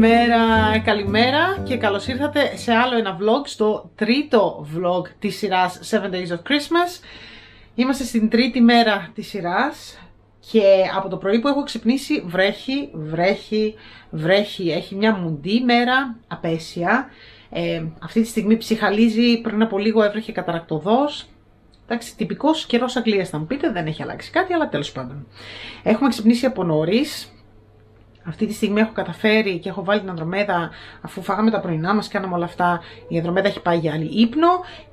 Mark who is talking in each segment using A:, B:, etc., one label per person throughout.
A: Καλημέρα, καλημέρα και καλώς ήρθατε σε άλλο ένα vlog, στο τρίτο vlog της σειράς 7 Days of Christmas. Είμαστε στην τρίτη μέρα της σειράς και από το πρωί που έχω ξυπνήσει βρέχει, βρέχει, βρέχει. Έχει μια μουντή μέρα, απέσια. Ε, αυτή τη στιγμή ψυχαλίζει, πριν από λίγο έβρεχε καταρακτοδός. Εντάξει, τυπικός καιρός Αγγλίας θα μου πείτε, δεν έχει αλλάξει κάτι, αλλά τέλος πάντων. Έχουμε ξυπνήσει από νωρίς, αυτή τη στιγμή έχω καταφέρει και έχω βάλει την Ανδρομέδα αφού φάγαμε τα πρωινά μας, κάναμε όλα αυτά. Η Ανδρομέδα έχει πάει για άλλη ύπνο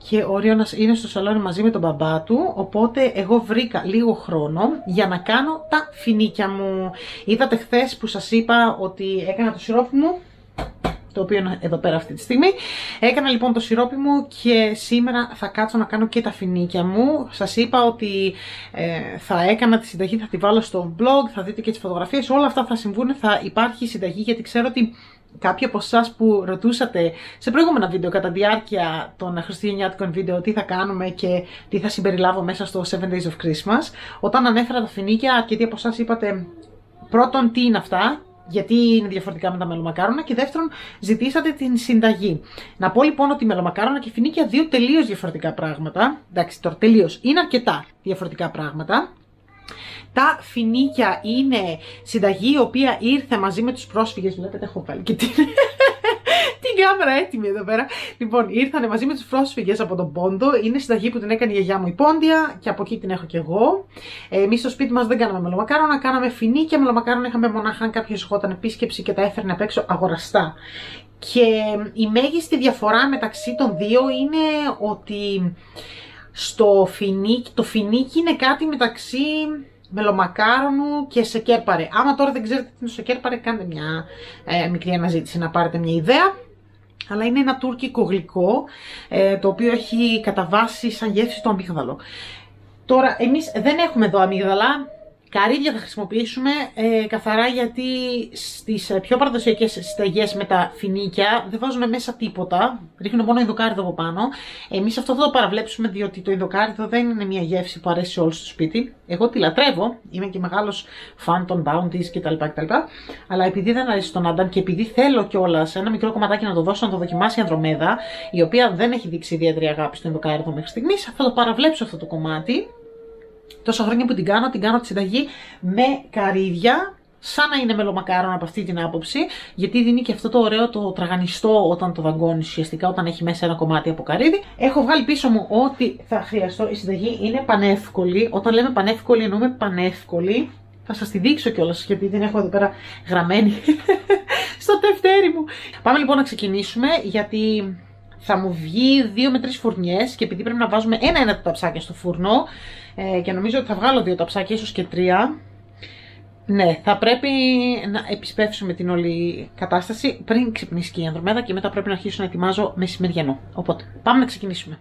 A: και ο Ρίωνας είναι στο σαλόνι μαζί με τον μπαμπά του. Οπότε εγώ βρήκα λίγο χρόνο για να κάνω τα φινίκια μου. Είδατε χθες που σας είπα ότι έκανα το σιρόπι μου το οποίο είναι εδώ πέρα αυτή τη στιγμή. Έκανα λοιπόν το σιρόπι μου και σήμερα θα κάτσω να κάνω και τα φινίκια μου. Σας είπα ότι ε, θα έκανα τη συνταγή, θα τη βάλω στο blog, θα δείτε και τις φωτογραφίες, όλα αυτά θα συμβούν, θα υπάρχει συνταγή γιατί ξέρω ότι Κάποιοι από εσάς που ρωτούσατε σε προηγούμενα βίντεο κατά διάρκεια των χριστουγεννιάτικων βίντεο τι θα κάνουμε και τι θα συμπεριλάβω μέσα στο 7 Days of Christmas, όταν ανέφερα τα φινίκια, αρκετοί από εσάς είπατε πρώτον τι είναι αυτά; Γιατί είναι διαφορετικά με τα μελομακάρονα και δεύτερον ζητήσατε την συνταγή. Να πω λοιπόν ότι μελομακάρονα και φινίκια δύο τελείως διαφορετικά πράγματα. Εντάξει, τώρα τελείως είναι αρκετά διαφορετικά πράγματα. Τα φινίκια είναι συνταγή η οποία ήρθε μαζί με τους πρόσφυγες. Βλέπετε έχω βάλει και την την κάμερα έτοιμη εδώ πέρα. Λοιπόν, ήρθαν μαζί με τους πρόσφυγες από τον Πόντο. Είναι συνταγή που την έκανε η γιαγιά μου η Πόντια και από εκεί την έχω και εγώ. Ε, Εμείς στο σπίτι μας δεν κάναμε μελομακάρονα, κάναμε φινίκια μελομακάρονα. Είχαμε μονάχα αν κάποιος ερχόταν επίσκεψη και τα έφερνε απ' έξω αγοραστά. Και η μέγιστη διαφορά μεταξύ των δύο είναι ότι στο φινίκι, το φινίκι είναι κάτι μεταξύ μελομακάρονου και σεκέρπαρε. Άμα τώρα δεν ξέρετε τι είναι σεκέρπαρε, κάντε μια ε, μικρή αναζήτηση να πάρετε μια ιδέα αλλά είναι ένα τουρκικό γλυκό, ε, το οποίο έχει κατά βάση σαν γεύση το αμύγδαλο. Τώρα, εμείς δεν έχουμε εδώ αμύγδαλα, Καρύδια θα χρησιμοποιήσουμε ε, καθαρά γιατί στις ε, πιο παραδοσιακές συνταγές με τα φινίκια δεν βάζουμε μέσα τίποτα. Ρίχνουμε μόνο ειδοκάριδο από πάνω. Εμείς αυτό θα το παραβλέψουμε διότι το ειδοκάριδο δεν είναι μια γεύση που αρέσει σε όλους στο σπίτι. Εγώ τη λατρεύω, είμαι και μεγάλος φαν των bounties κτλ. κτλ. Αλλά επειδή δεν αρέσει τον Άνταμ και επειδή θέλω κιόλας ένα μικρό κομματάκι να το δώσω να το δοκιμάσει η Ανδρομέδα, η οποία δεν έχει δείξει ιδιαίτερη αγάπη στο ειδοκάριδο μέχρι στιγμής, θα το παραβλέψω αυτό το κομμάτι Τόσα χρόνια που την κάνω, την κάνω τη συνταγή με καρύδια, σαν να είναι μελομακάρονα από αυτή την άποψη, γιατί δίνει και αυτό το ωραίο το τραγανιστό όταν το δαγκώνει ουσιαστικά, όταν έχει μέσα ένα κομμάτι από καρύδι. Έχω βγάλει πίσω μου ότι θα χρειαστώ. Η συνταγή είναι πανεύκολη. Όταν λέμε πανεύκολη, εννοούμε πανεύκολη. Θα σας τη δείξω κιόλας, γιατί την έχω εδώ πέρα γραμμένη στο τευτέρι μου. Πάμε λοιπόν να ξεκινήσουμε, γιατί θα μου βγει δύο με τρεις φουρνιές και επειδή πρέπει να βάζουμε ένα-ένα τα ταψάκια στο φούρνο ε, και νομίζω ότι θα βγάλω δύο ταψάκια, ίσως και τρία. Ναι, θα πρέπει να επισπεύσουμε την όλη κατάσταση πριν ξυπνήσει και η Ανδρομέδα και μετά πρέπει να αρχίσω να ετοιμάζω μεσημεριανό. Οπότε, πάμε να ξεκινήσουμε.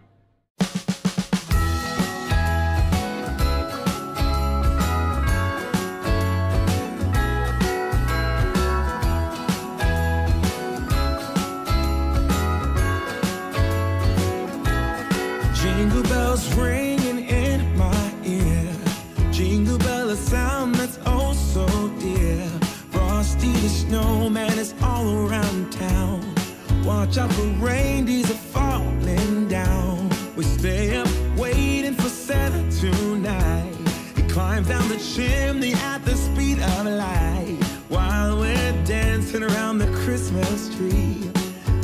B: Watch out for reindeers are falling down. We stay up waiting for Santa tonight. He climbs down the chimney at the speed of light while we're dancing around the Christmas tree,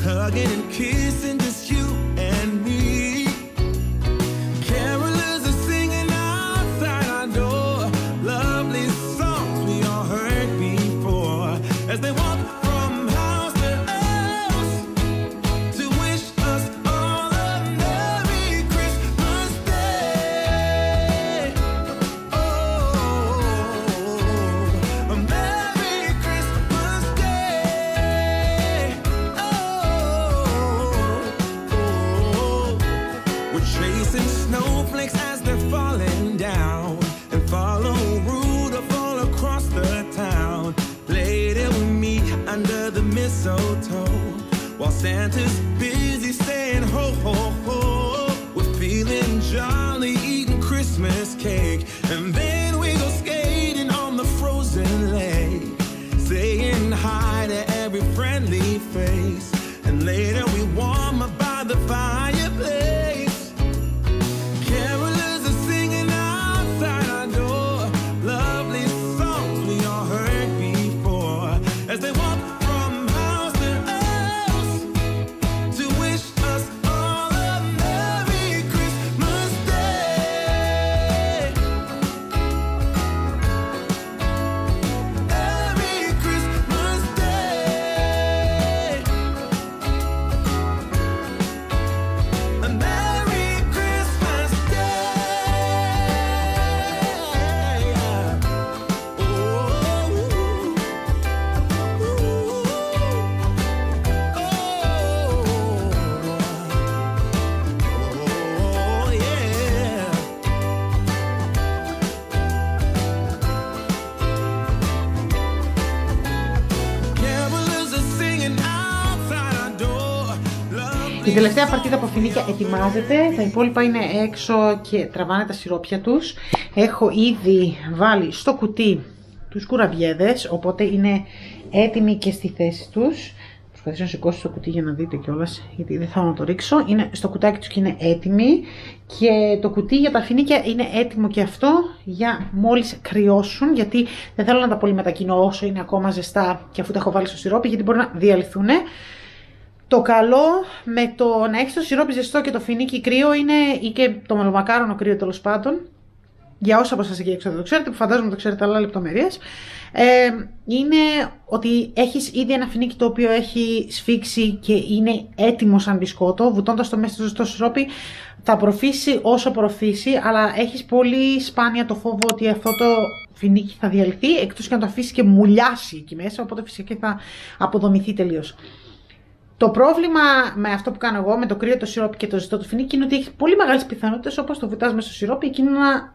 B: hugging and kissing
A: Η τελευταία παρτίδα από φινίκια ετοιμάζεται, τα υπόλοιπα είναι έξω και τραβάνε τα σιρόπια τους. Έχω ήδη βάλει στο κουτί τους κουραμπιέδες, οπότε είναι έτοιμοι και στη θέση τους. Προσπαθήσω να σηκώσω το κουτί για να δείτε κιόλας, γιατί δεν θέλω να το ρίξω. Είναι στο κουτάκι τους και είναι έτοιμοι. Και το κουτί για τα φινίκια είναι έτοιμο και αυτό για μόλις κρυώσουν. Γιατί δεν θέλω να τα πολύ μετακινώ όσο είναι ακόμα ζεστά και αφού τα έχω βάλει στο σιρόπι, γιατί μπορεί να διαλυθούν. Το καλό με το να έχεις το σιρόπι ζεστό και το φινίκι κρύο είναι, ή και το μελομακάρονο κρύο τέλος πάντων, για όσα από εσά εκεί έξω δεν το ξέρετε, που φαντάζομαι το ξέρετε αλλά λεπτομέρειες, ε, είναι ότι έχεις ήδη ένα φινίκι το οποίο έχει σφίξει και είναι έτοιμο σαν μπισκότο, βουτώντας το μέσα στο ζεστό σιρόπι, θα απορροφήσει όσο απορροφήσει, αλλά έχεις πολύ σπάνια το φόβο ότι αυτό το φινίκι θα διαλυθεί, εκτός και να το αφήσεις και μουλιάσει εκεί μέσα, οπότε φυσικά θα αποδομηθεί τελείως. Το πρόβλημα με αυτό που κάνω εγώ, με το κρύο το σιρόπι και το ζεστό του φινίκι, είναι ότι έχει πολύ μεγάλες πιθανότητες όπως το βουτάς μέσα στο σιρόπι, εκείνο να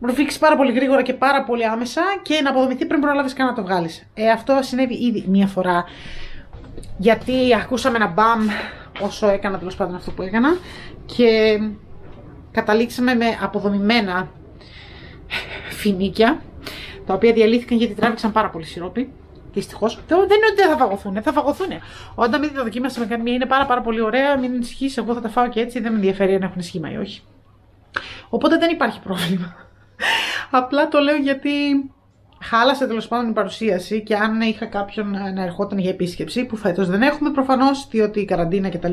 A: προφύξει πάρα πολύ γρήγορα και πάρα πολύ άμεσα και να αποδομηθεί πριν προλάβεις καν να το βγάλεις. Ε, αυτό συνέβη ήδη μία φορά. Γιατί ακούσαμε ένα μπαμ όσο έκανα τέλος πάντων αυτό που έκανα και καταλήξαμε με αποδομημένα φινίκια τα οποία διαλύθηκαν γιατί τράβηξαν πάρα πολύ σιρόπι. Δυστυχώς. Δεν είναι ότι δεν θα φαγωθούν, θα φαγωθούν. Όταν μην το δοκίμασα με καμία είναι πάρα, πάρα πολύ ωραία. Μην ανησυχεί, εγώ θα τα φάω και έτσι. Δεν με ενδιαφέρει αν έχουν σχήμα ή όχι. Οπότε δεν υπάρχει πρόβλημα. Απλά το λέω γιατί χάλασε τέλος πάντων η παρουσίαση και αν είχα κάποιον να ερχόταν για επίσκεψη, που φέτος δεν έχουμε προφανώς, διότι η καραντίνα κτλ.,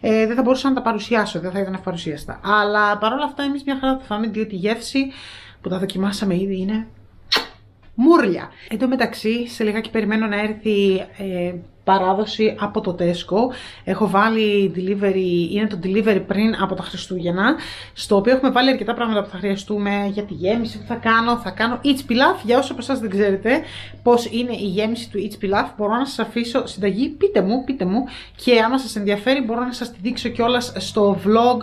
A: ε, δεν θα μπορούσα να τα παρουσιάσω, δεν θα ήταν ευπαρουσίαστα. Αλλά παρόλα αυτά, εμείς μια χαρά θα φάμε, διότι η γεύση που τα δοκιμάσαμε ήδη είναι μούρλια. Εν τω μεταξύ, σε λιγάκι περιμένω να έρθει ε, παράδοση από το Tesco. Έχω βάλει delivery, είναι το delivery πριν από τα Χριστούγεννα, στο οποίο έχουμε βάλει αρκετά πράγματα που θα χρειαστούμε για τη γέμιση που θα κάνω. Θα κάνω Eats Pilaf, για όσοι από εσάς δεν ξέρετε πώς είναι η γέμιση του Eats Pilaf, μπορώ να σας αφήσω συνταγή, πείτε μου, πείτε μου, και άμα σας ενδιαφέρει μπορώ να σας τη δείξω κιόλας στο vlog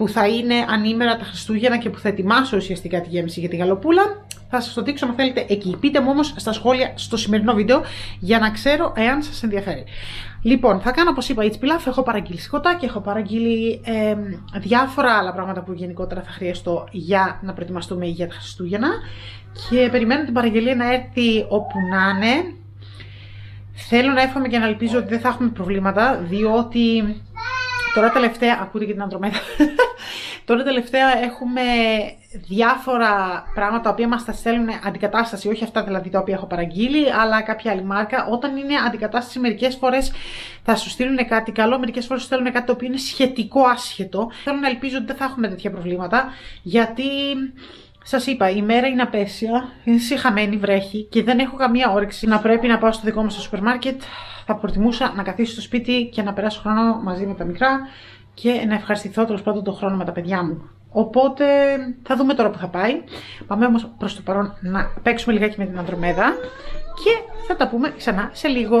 A: που θα είναι ανήμερα τα Χριστούγεννα και που θα ετοιμάσω ουσιαστικά τη γέμιση για τη γαλοπούλα. Θα σας το δείξω αν θέλετε εκεί. Πείτε μου όμως στα σχόλια στο σημερινό βίντεο για να ξέρω εάν σας ενδιαφέρει. Λοιπόν, θα κάνω όπως είπα It's Pilaf, έχω παραγγείλει σκοτάκι, έχω παραγγείλει ε, διάφορα άλλα πράγματα που γενικότερα θα χρειαστώ για να προετοιμαστούμε για τα Χριστούγεννα και περιμένω την παραγγελία να έρθει όπου να είναι. Θέλω να εύχομαι και να ελπίζω ότι δεν θα έχουμε προβλήματα, διότι τώρα τελευταία, ακούτε και την Ανδρομέδα, Τώρα τελευταία έχουμε διάφορα πράγματα τα οποία μας τα στέλνουν αντικατάσταση, όχι αυτά δηλαδή τα οποία έχω παραγγείλει, αλλά κάποια άλλη μάρκα. Όταν είναι αντικατάσταση μερικές φορές θα σου στείλουν κάτι καλό, μερικές φορές σου στέλνουν κάτι το οποίο είναι σχετικό άσχετο. Θέλω να ελπίζω ότι δεν θα έχουμε τέτοια προβλήματα, γιατί Σας είπα, η μέρα είναι απέσια, είναι συχαμένη, βρέχει και δεν έχω καμία όρεξη να πρέπει να πάω στο δικό μου στο σούπερ μάρκετ. Θα προτιμούσα να καθίσω στο σπίτι και να περάσω χρόνο μαζί με τα μικρά και να ευχαριστηθώ τέλος πάντων τον χρόνο με τα παιδιά μου. Οπότε θα δούμε τώρα που θα πάει. Πάμε όμως προς το παρόν να παίξουμε λιγάκι με την Ανδρομέδα και θα τα πούμε ξανά σε λίγο.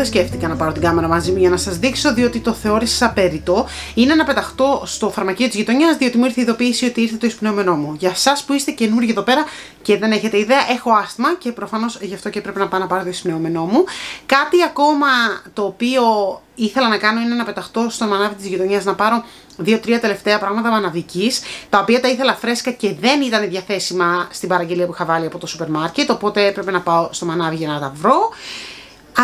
A: Δεν σκέφτηκα να πάρω την κάμερα μαζί μου για να σας δείξω, διότι το θεώρησα απέριτο, είναι να πεταχτώ στο φαρμακείο της γειτονιάς, διότι μου ήρθε η ειδοποίηση ότι ήρθε το εισπνεούμενό μου. Για εσά που είστε καινούργοι εδώ πέρα και δεν έχετε ιδέα, έχω άσθμα και προφανώς γι' αυτό και πρέπει να πάω να πάρω το εισπνεούμενό μου. Κάτι ακόμα το οποίο ήθελα να κάνω είναι να πεταχτώ στο μανάβι της γειτονιάς να πάρω δύο-τρία τελευταία πράγματα μαναβικής, τα οποία τα ήθελα φρέσκα και δεν ήταν διαθέσιμα στην παραγγελία που είχα βάλει από το σούπερ μάρκετ, οπότε έπρεπε να πάω στο μανάβι για να τα βρω.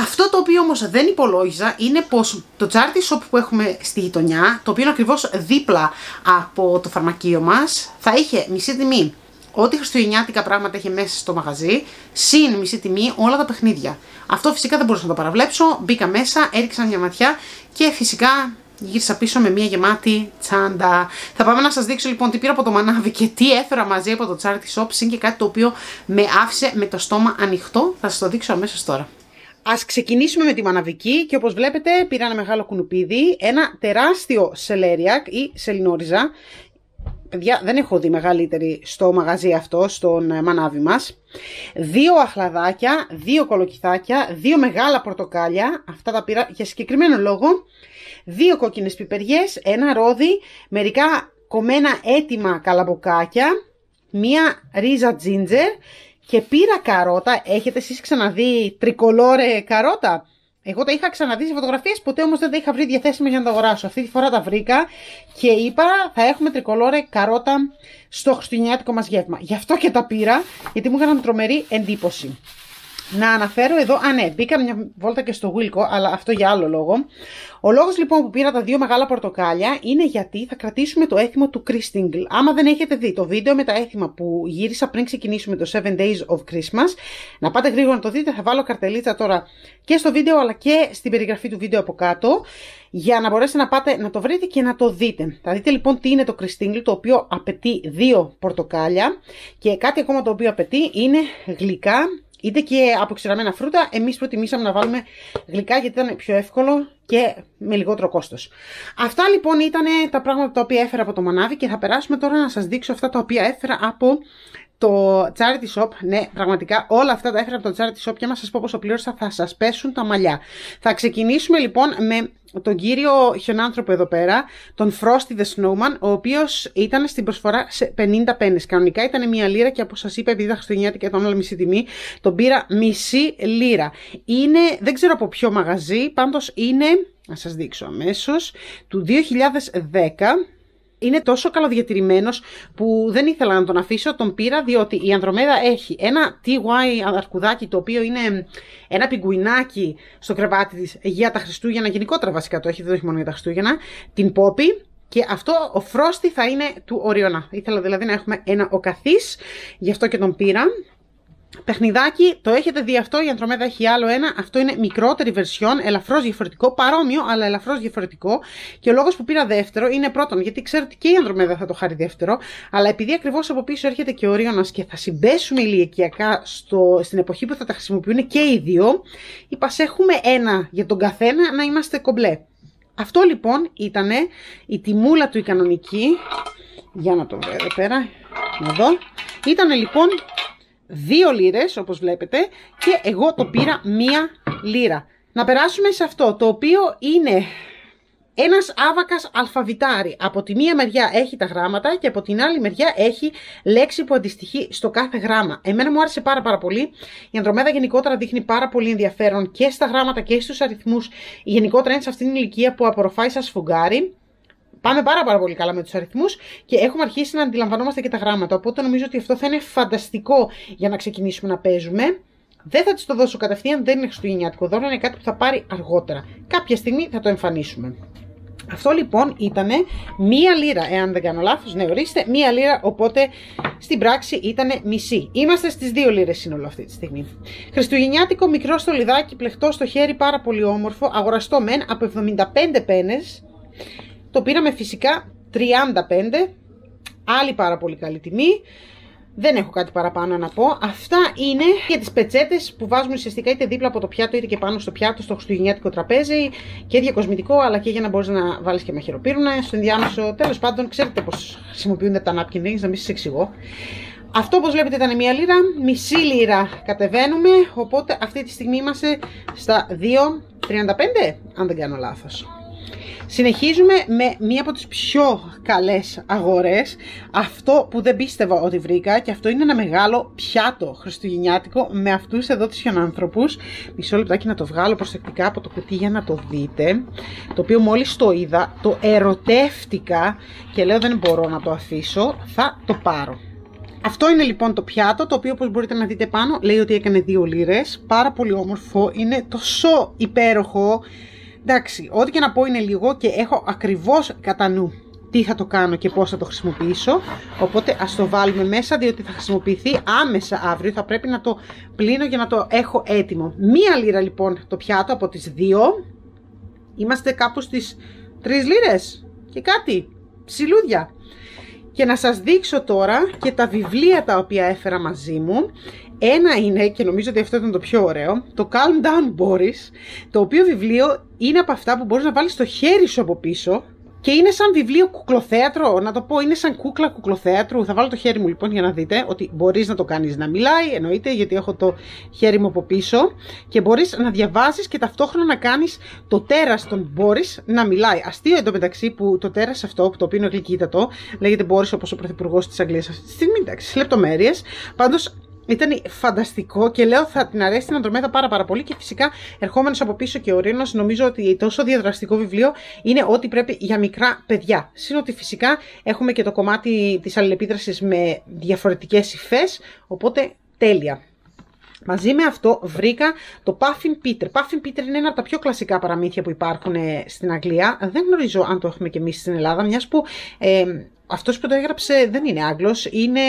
A: Αυτό το οποίο όμως δεν υπολόγιζα είναι πως το charity shop που έχουμε στη γειτονιά, το οποίο είναι ακριβώς δίπλα από το φαρμακείο μας, θα είχε μισή τιμή ό,τι χριστουγεννιάτικα πράγματα είχε μέσα στο μαγαζί, συν μισή τιμή όλα τα παιχνίδια. Αυτό φυσικά δεν μπορούσα να το παραβλέψω. Μπήκα μέσα, έριξα μια ματιά και φυσικά γύρισα πίσω με μια γεμάτη τσάντα. Θα πάμε να σας δείξω λοιπόν τι πήρα από το μανάβι και τι έφερα μαζί από το charity shop, συν και κάτι το οποίο με άφησε με το στόμα ανοιχτό. Θα σας το δείξω αμέσως τώρα. Α ξεκινήσουμε με τη μαναβική και όπως βλέπετε πήρα ένα μεγάλο κουνουπίδι, ένα τεράστιο σελέριακ ή σελινόριζα παιδιά δεν έχω δει μεγαλύτερη στο μαγαζί αυτό, στον ε, μανάβι μας. Δύο αχλαδάκια, δύο κολοκυθάκια, δύο μεγάλα πορτοκάλια, αυτά τα πήρα για συγκεκριμένο λόγο. Δύο κόκκινες πιπεριές, ένα ρόδι, μερικά κομμένα έτοιμα καλαμποκάκια, μία ρίζα τζίντζερ και πήρα καρότα. Έχετε εσείς ξαναδεί τρικολόρε καρότα; Εγώ τα είχα ξαναδεί σε φωτογραφίες, ποτέ όμως δεν τα είχα βρει διαθέσιμα για να τα αγοράσω. Αυτή τη φορά τα βρήκα και είπα θα έχουμε τρικολόρε καρότα στο χριστουγεννιάτικο μας γεύμα. Γι' αυτό και τα πήρα, γιατί μου έκαναν τρομερή εντύπωση. Να αναφέρω εδώ, α ναι, μπήκα μια βόλτα και στο Wilco, αλλά αυτό για άλλο λόγο. Ο λόγος λοιπόν που πήρα τα δύο μεγάλα πορτοκάλια είναι γιατί θα κρατήσουμε το έθιμο του Christingle. Άμα δεν έχετε δει το βίντεο με τα έθιμα που γύρισα πριν ξεκινήσουμε το 7 Days of Christmas, να πάτε γρήγορα να το δείτε. Θα βάλω καρτελίτσα τώρα και στο βίντεο αλλά και στην περιγραφή του βίντεο από κάτω για να μπορέσετε να πάτε να το βρείτε και να το δείτε. Θα δείτε λοιπόν τι είναι το Christingle το οποίο απαιτεί δύο πορτοκάλια και κάτι ακόμα το οποίο απαιτεί είναι γλυκά είτε και από ξηραμένα φρούτα. Εμείς προτιμήσαμε να βάλουμε γλυκά γιατί ήταν πιο εύκολο και με λιγότερο κόστος. Αυτά λοιπόν ήταν τα πράγματα τα οποία έφερα από το μανάβι και θα περάσουμε τώρα να σας δείξω αυτά τα οποία έφερα από το charity shop, ναι, πραγματικά όλα αυτά τα έφερα από το charity shop και να σας πω πόσο πλήρωσα θα σας πέσουν τα μαλλιά. Θα ξεκινήσουμε λοιπόν με τον κύριο χιονάνθρωπο εδώ πέρα, τον Frosty the Snowman, ο οποίος ήταν στην προσφορά σε 50 πένες. Κανονικά ήταν μία λίρα και όπως σας είπα, επειδή τα Χριστουγεννιάτικα και ήταν όλα μισή τιμή, τον πήρα μισή λίρα. Είναι, δεν ξέρω από ποιο μαγαζί, πάντως είναι, να σας δείξω αμέσως, του 2010, είναι τόσο καλοδιατηρημένος που δεν ήθελα να τον αφήσω. Τον πήρα διότι η Ανδρομέδα έχει ένα TY αρκουδάκι το οποίο είναι ένα πιγκουινάκι στο κρεβάτι της για τα Χριστούγεννα. Γενικότερα βασικά το έχει, δεν το έχει μόνο για τα Χριστούγεννα. Την Πόπη. Και αυτό ο Frosty θα είναι του Οριονά. Ήθελα δηλαδή να έχουμε ένα ο καθής, γι' αυτό και τον πήρα. Παιχνιδάκι, το έχετε δει αυτό, η Ανδρομέδα έχει άλλο ένα. Αυτό είναι μικρότερη βερσιόν, ελαφρώς διαφορετικό, παρόμοιο, αλλά ελαφρώς διαφορετικό. Και ο λόγος που πήρα δεύτερο είναι πρώτον, γιατί ξέρω ότι και η Ανδρομέδα θα το χάρει δεύτερο, αλλά επειδή ακριβώς από πίσω έρχεται και ο Ρίωνα και θα συμπέσουμε ηλικιακά στο, στην εποχή που θα τα χρησιμοποιούν και οι δύο, είπα έχουμε ένα για τον καθένα να είμαστε κομπλέ. Αυτό λοιπόν ήταν η τιμούλα του η κανονική. Για να το βρω εδώ πέρα. Εδώ. Ήταν λοιπόν δύο λίρες όπως βλέπετε και εγώ το πήρα μία λίρα. Να περάσουμε σε αυτό το οποίο είναι ένας άβακας αλφαβητάρι. Από τη μία μεριά έχει τα γράμματα και από την άλλη μεριά έχει λέξη που αντιστοιχεί στο κάθε γράμμα. Εμένα μου άρεσε πάρα πάρα πολύ. Η Ανδρομέδα γενικότερα δείχνει πάρα πολύ ενδιαφέρον και στα γράμματα και στους αριθμούς. Γενικότερα είναι σε αυτήν την ηλικία που απορροφάει σαν σφουγγάρι. Πάμε πάρα, πάρα πολύ καλά με τους αριθμούς και έχουμε αρχίσει να αντιλαμβανόμαστε και τα γράμματα. Οπότε νομίζω ότι αυτό θα είναι φανταστικό για να ξεκινήσουμε να παίζουμε. Δεν θα της το δώσω κατευθείαν, δεν είναι χριστουγεννιάτικο δώρο, είναι κάτι που θα πάρει αργότερα. Κάποια στιγμή θα το εμφανίσουμε. Αυτό λοιπόν ήταν μία λίρα, εάν δεν κάνω λάθος, ναι ορίστε, μία λίρα, οπότε στην πράξη ήταν μισή. Είμαστε στις δύο λίρες σύνολο αυτή τη στιγμή. Χριστουγεννιάτικο μικρό στολιδάκι, πλεχτό στο χέρι, πάρα πολύ όμορφο, αγοραστό μεν από 75 πένες. Το πήραμε φυσικά 35, άλλη πάρα πολύ καλή τιμή. Δεν έχω κάτι παραπάνω να πω. Αυτά είναι για τις πετσέτες που βάζουμε ουσιαστικά είτε δίπλα από το πιάτο είτε και πάνω στο πιάτο στο χριστουγεννιάτικο τραπέζι και διακοσμητικό αλλά και για να μπορείς να βάλεις και μαχαιροπύρουνα στο ενδιάμεσο. Τέλος πάντων ξέρετε πώς χρησιμοποιούνται τα napkin να μην σας εξηγώ. Αυτό όπως βλέπετε ήταν μία λίρα, μισή λίρα κατεβαίνουμε, οπότε αυτή τη στιγμή είμαστε στα 2,35 αν δεν κάνω λάθος. Συνεχίζουμε με μία από τις πιο καλές αγορές, αυτό που δεν πίστευα ότι βρήκα και αυτό είναι ένα μεγάλο πιάτο χριστουγεννιάτικο με αυτούς εδώ τους χιονάνθρωπους. Μισό λεπτάκι να το βγάλω προσεκτικά από το κουτί για να το δείτε, το οποίο μόλις το είδα, το ερωτεύτηκα και λέω δεν μπορώ να το αφήσω, θα το πάρω. Αυτό είναι λοιπόν το πιάτο, το οποίο όπως μπορείτε να δείτε πάνω λέει ότι έκανε 2 λίρες. Πάρα πολύ όμορφο, είναι τόσο υπέροχο. Εντάξει, ό,τι και να πω είναι λίγο και έχω ακριβώς κατά νου τι θα το κάνω και πώς θα το χρησιμοποιήσω. Οπότε ας το βάλουμε μέσα διότι θα χρησιμοποιηθεί άμεσα αύριο. Θα πρέπει να το πλύνω για να το έχω έτοιμο. Μία λίρα λοιπόν το πιάτο από τις δύο. Είμαστε κάπου στις τρεις λίρες και κάτι. Ψιλούδια. Και να σας δείξω τώρα και τα βιβλία τα οποία έφερα μαζί μου. Ένα είναι, και νομίζω ότι αυτό ήταν το πιο ωραίο, το Calm Down Boris, το οποίο βιβλίο είναι από αυτά που μπορείς να βάλεις στο χέρι σου από πίσω και είναι σαν βιβλίο κουκλοθέατρο, να το πω, είναι σαν κούκλα κουκλοθέατρου. Θα βάλω το χέρι μου λοιπόν για να δείτε ότι μπορείς να το κάνεις να μιλάει, εννοείται, γιατί έχω το χέρι μου από πίσω. Και μπορείς να διαβάζει και ταυτόχρονα να κάνεις το τέρας των Μπόρι να μιλάει. Αστείο εντωμεταξύ που το τέρας αυτό, που το οποίο είναι γλυκύτατο, λέγεται Μπόρι όπως ο πρωθυπουργός της Αγγλίας αυτή τη στιγμή. Εντάξει, λεπτομέρειες. Πάντως ήταν φανταστικό και λέω θα την αρέσει την Αντρομέδα πάρα πάρα πολύ και φυσικά ερχόμενος από πίσω και ο Ρήνος νομίζω ότι τόσο διαδραστικό βιβλίο είναι ό,τι πρέπει για μικρά παιδιά. Συν ότι φυσικά έχουμε και το κομμάτι της αλληλεπίδρασης με διαφορετικές υφές, οπότε τέλεια. Μαζί με αυτό βρήκα το Puffin Peter. Puffin Peter είναι ένα από τα πιο κλασικά παραμύθια που υπάρχουν ε, στην Αγγλία. Δεν γνωρίζω αν το έχουμε και εμείς στην Ελλάδα, μιας που ε, αυτός που το έγραψε δεν είναι Άγγλος, είναι